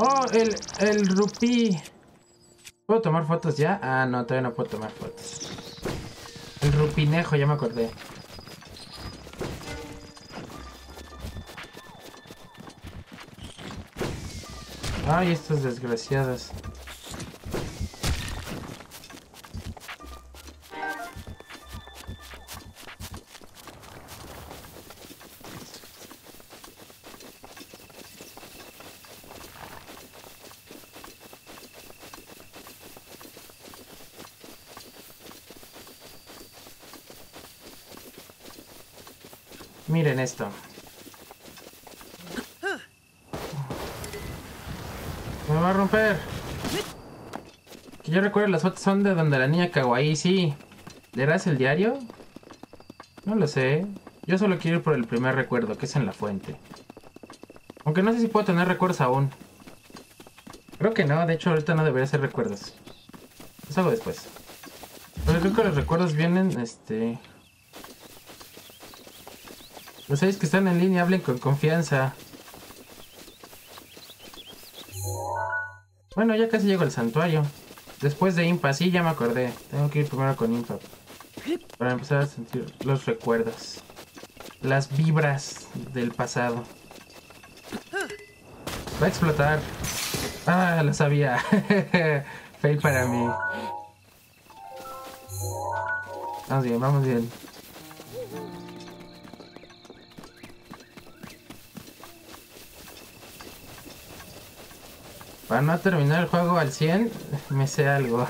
Oh, el, el rupí. ¿Puedo tomar fotos ya? Ah, no, todavía no puedo tomar fotos. El rupinejo, ya me acordé. Ay, estos desgraciados. Miren esto. Me va a romper. Que yo recuerdo las fotos son de donde la niña kawaii, sí. ¿Leerás el diario? No lo sé. Yo solo quiero ir por el primer recuerdo, que es en la fuente. Aunque no sé si puedo tener recuerdos aún. Creo que no, de hecho ahorita no debería ser recuerdos. Los hago después. Pero creo que los recuerdos vienen, este... Los seis que están en línea hablen con confianza. Bueno, ya casi llego al santuario. Después de Impa, sí, ya me acordé. Tengo que ir primero con Impa. Para empezar a sentir los recuerdos. Las vibras del pasado. Va a explotar. Ah, lo sabía. Fail para mí. Vamos bien, vamos bien. Para no terminar el juego al 100, me sé algo.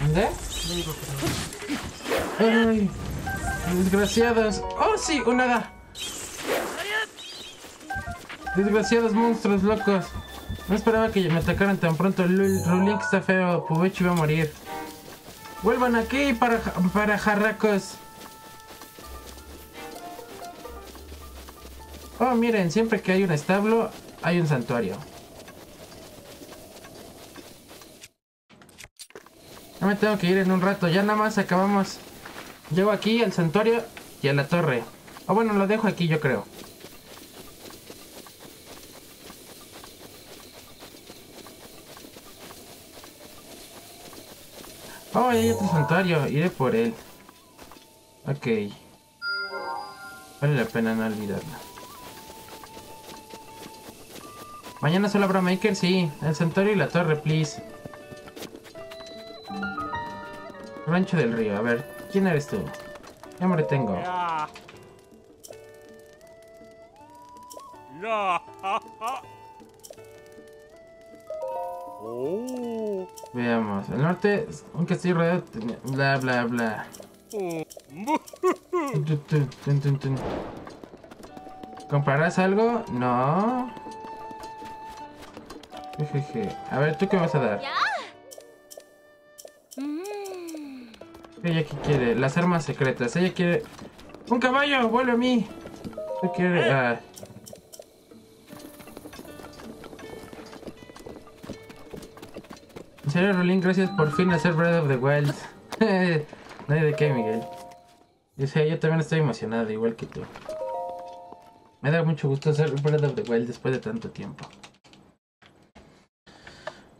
¿Dónde? Desgraciados. ¡Oh, sí! ¡Un hada! Desgraciados monstruos locos. No esperaba que me atacaran tan pronto. El Rulink está feo. Pubechi va a morir. Vuelvan aquí para, para jarracos. Oh, miren, siempre que hay un establo, hay un santuario. Ya me tengo que ir en un rato. Ya nada más acabamos. Llego aquí al santuario y a la torre. O bueno, lo dejo aquí yo creo. Oh, hay otro santuario. Iré por él. Ok. Vale la pena no olvidarlo. Mañana solo habrá Maker, sí. El santuario y la torre, please. Rancho del río. A ver, ¿quién eres tú? ¿Qué nombre tengo? Veamos, el norte, un castillo rodeado, bla bla bla. ¿Comprarás algo? No. Jejeje. A ver, ¿tú qué vas a dar? Ella que quiere, las armas secretas. Ella quiere. ¡Un caballo! ¡Vuelve a mí! ¿Qué quiere? Ah. Serio, Rolín, gracias por fin hacer Breath of the Wild. no hay de qué, Miguel. Sé, yo también estoy emocionado, igual que tú. Me da mucho gusto hacer Breath of the Wild después de tanto tiempo.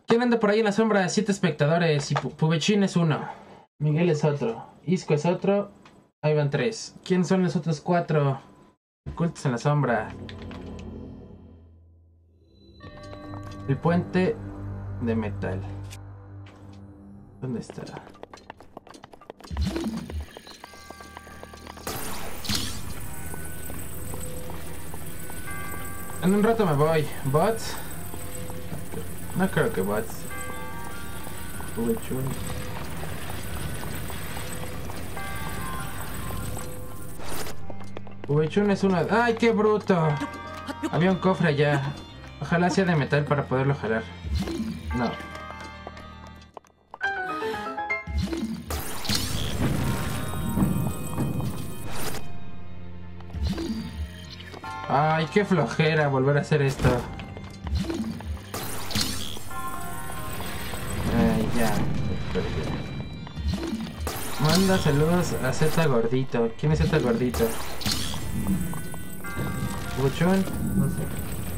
¿Quién anda por ahí en la sombra? Siete espectadores y Pu- Pubechín es uno. Miguel es otro. Isco es otro. Ahí van tres. ¿Quién son los otros cuatro? Ocultos en la sombra. El puente de metal. ¿Dónde está? En un rato me voy. ¿Bots? No creo que bots. Pubechun es uno. ¡Ay, qué bruto! Había un cofre allá. Ojalá sea de metal para poderlo jalar. No. Ay, qué flojera volver a hacer esto. Ya. Manda saludos a Z Gordito. ¿Quién es Z Gordito? Buchón. No sé.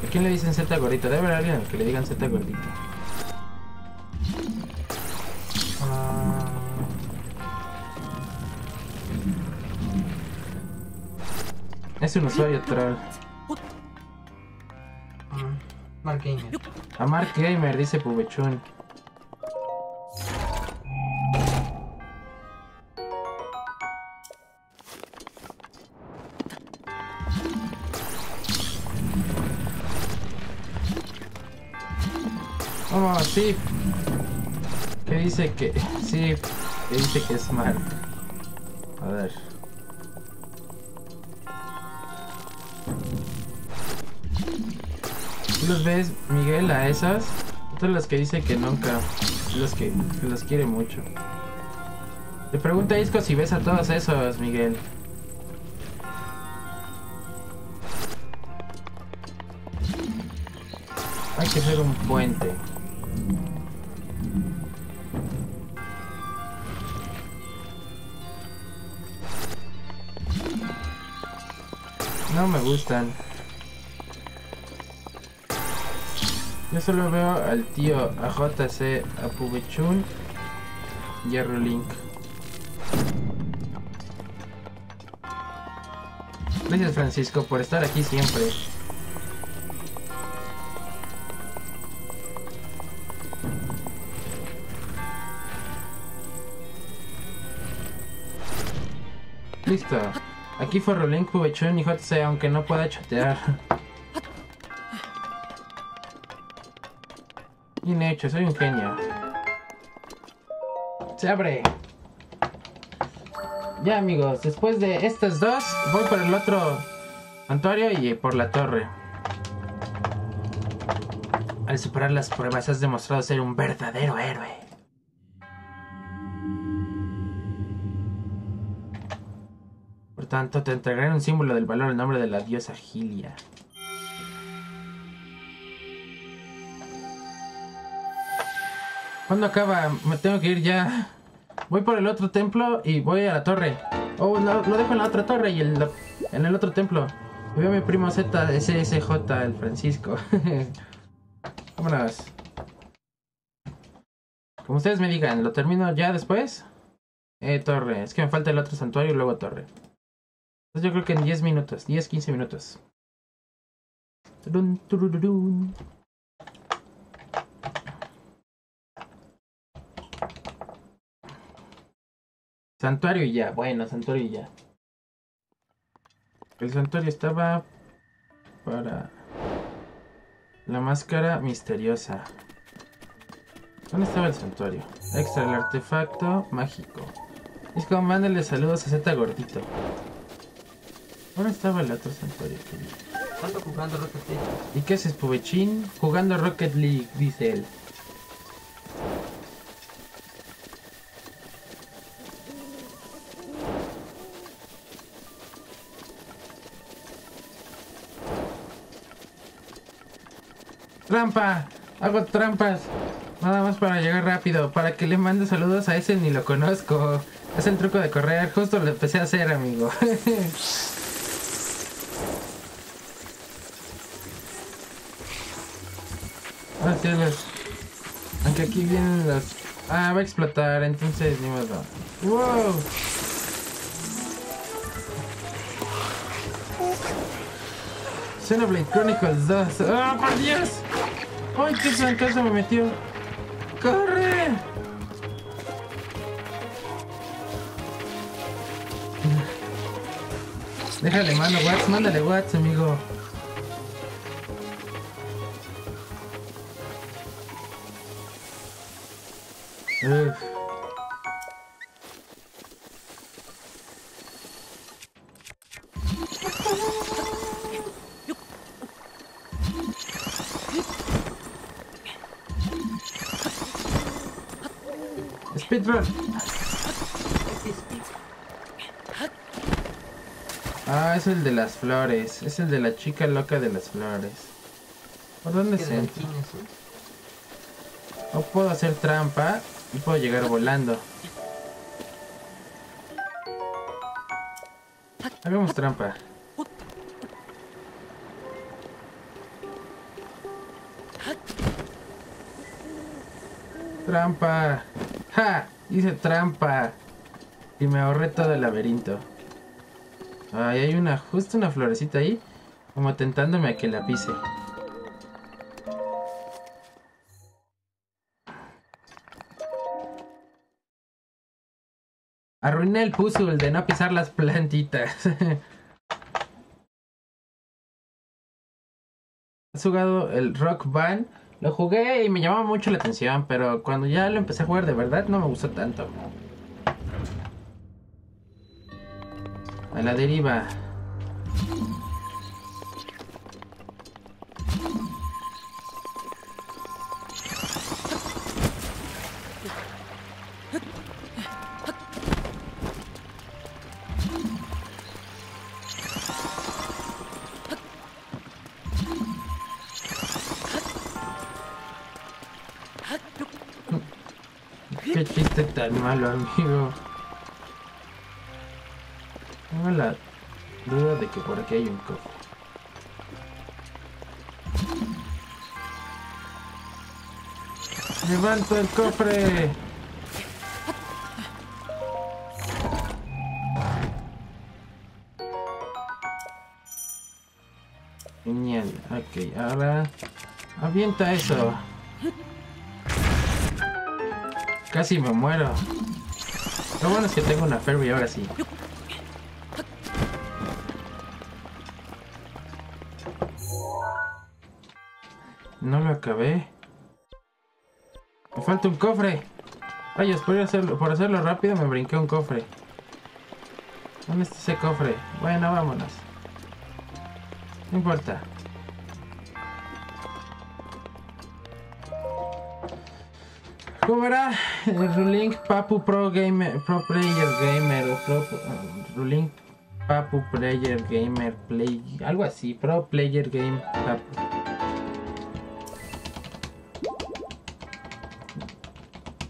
¿A quién le dicen Z Gordito? Debe haber alguien al que le digan Z Gordito. Ah, Es un usuario troll. Mark Gamer. Gamer, dice Pubechón. Oh, sí. Que dice que. Sí, que dice que es Mark. Los ves, Miguel, a esas? Son las que dice que nunca. Los que, los quiere mucho. Le pregunta Isco si ves a todos esos, Miguel. Hay que hacer un puente. No me gustan. Yo solo veo al tío a JC, a Pubechun y a Rolink. Gracias Francisco por estar aquí siempre. Listo. Aquí fue Rolink, Pubechun y JC aunque no pueda chatear. Bien hecho, soy un genio. Se abre. Ya amigos, después de estas dos, voy por el otro santuario y por la torre. Al superar las pruebas has demostrado ser un verdadero héroe. Por tanto, te entregaré un símbolo del valor en nombre de la diosa Gilia. ¿Cuándo acaba? Me tengo que ir ya. Voy por el otro templo y voy a la torre. Oh, no, lo dejo en la otra torre y en el otro templo. Veo a mi primo Z, SSJ, el Francisco. Vámonos. Como ustedes me digan, ¿lo termino ya después? Eh, torre. Es que me falta el otro santuario y luego torre. Entonces yo creo que en 10 minutos, 10, 15 minutos. Turun, turururun. Santuario y ya, bueno, santuario y ya. El santuario estaba para la máscara misteriosa. ¿Dónde estaba el santuario? Extra, el artefacto mágico. Es como mándale saludos a Z Gordito. ¿Dónde estaba el otro santuario? Ando jugando Rocket League. ¿Y qué haces, Pubechín? Jugando Rocket League, dice él. ¡Trampa! ¡Hago trampas! Nada más para llegar rápido, para que le mande saludos a ese ni lo conozco. Es el truco de correr, justo lo empecé a hacer, amigo. Ah. Aunque aquí vienen los... Ah, va a explotar, entonces ni modo. ¡Wow! Xenoblade Chronicles 2. ¡Ah, por Dios! ¡Ay, qué trancazo me metió! ¡Corre! Déjale mano, Watts, mándale Watts, amigo. Uf. Ah, es el de las flores. Es el de la chica loca de las flores. ¿Por dónde se entra? No puedo hacer trampa y puedo llegar volando. Hagamos trampa. Trampa. ¡Ja! Hice trampa. Y me ahorré todo el laberinto. Ay, hay una, justo una florecita ahí. Como tentándome a que la pise. Arruiné el puzzle de no pisar las plantitas. ¿Has jugado el Rock Band? Lo jugué y me llamaba mucho la atención, pero cuando ya lo empecé a jugar de verdad no me gustó tanto. A la deriva. Malo, amigo. Tengo la duda de que por aquí hay un cofre. ¡Levanto el cofre! Genial. Ok, ahora... Avienta eso. Casi me muero. Lo bueno es que tengo una Fairy ahora sí. No lo acabé. Me falta un cofre. Rayos, por hacerlo, por hacerlo rápido me brinqué un cofre. ¿Dónde está ese cofre? Bueno, vámonos. No importa. ¿Cómo era? El Rulink Papu Pro Gamer, Pro Player Gamer, Pro, uh, Rulink Papu Player Gamer Play, algo así, Pro Player Game Papu.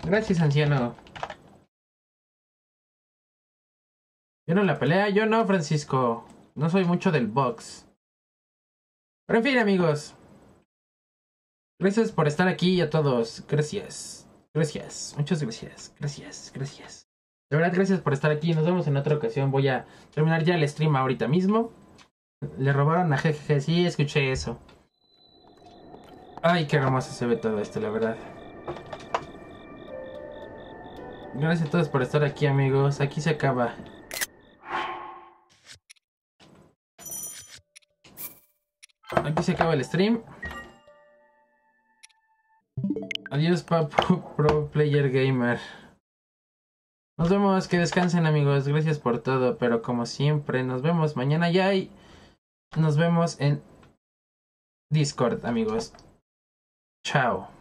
Gracias, anciano. ¿Vieron la pelea? Yo no, Francisco. No soy mucho del box. Pero en fin, amigos. Gracias por estar aquí a todos. Gracias. Gracias. Muchas gracias. Gracias. Gracias. De verdad, gracias por estar aquí. Nos vemos en otra ocasión. Voy a terminar ya el stream ahorita mismo. Le robaron a GGG. Sí, escuché eso. Ay, qué hermoso se ve todo esto, la verdad. Gracias a todos por estar aquí, amigos. Aquí se acaba. Aquí se acaba el stream. Adiós, Papu Pro Player Gamer. Nos vemos, que descansen, amigos. Gracias por todo. Pero como siempre, nos vemos mañana ya y nos vemos en Discord, amigos. Chao.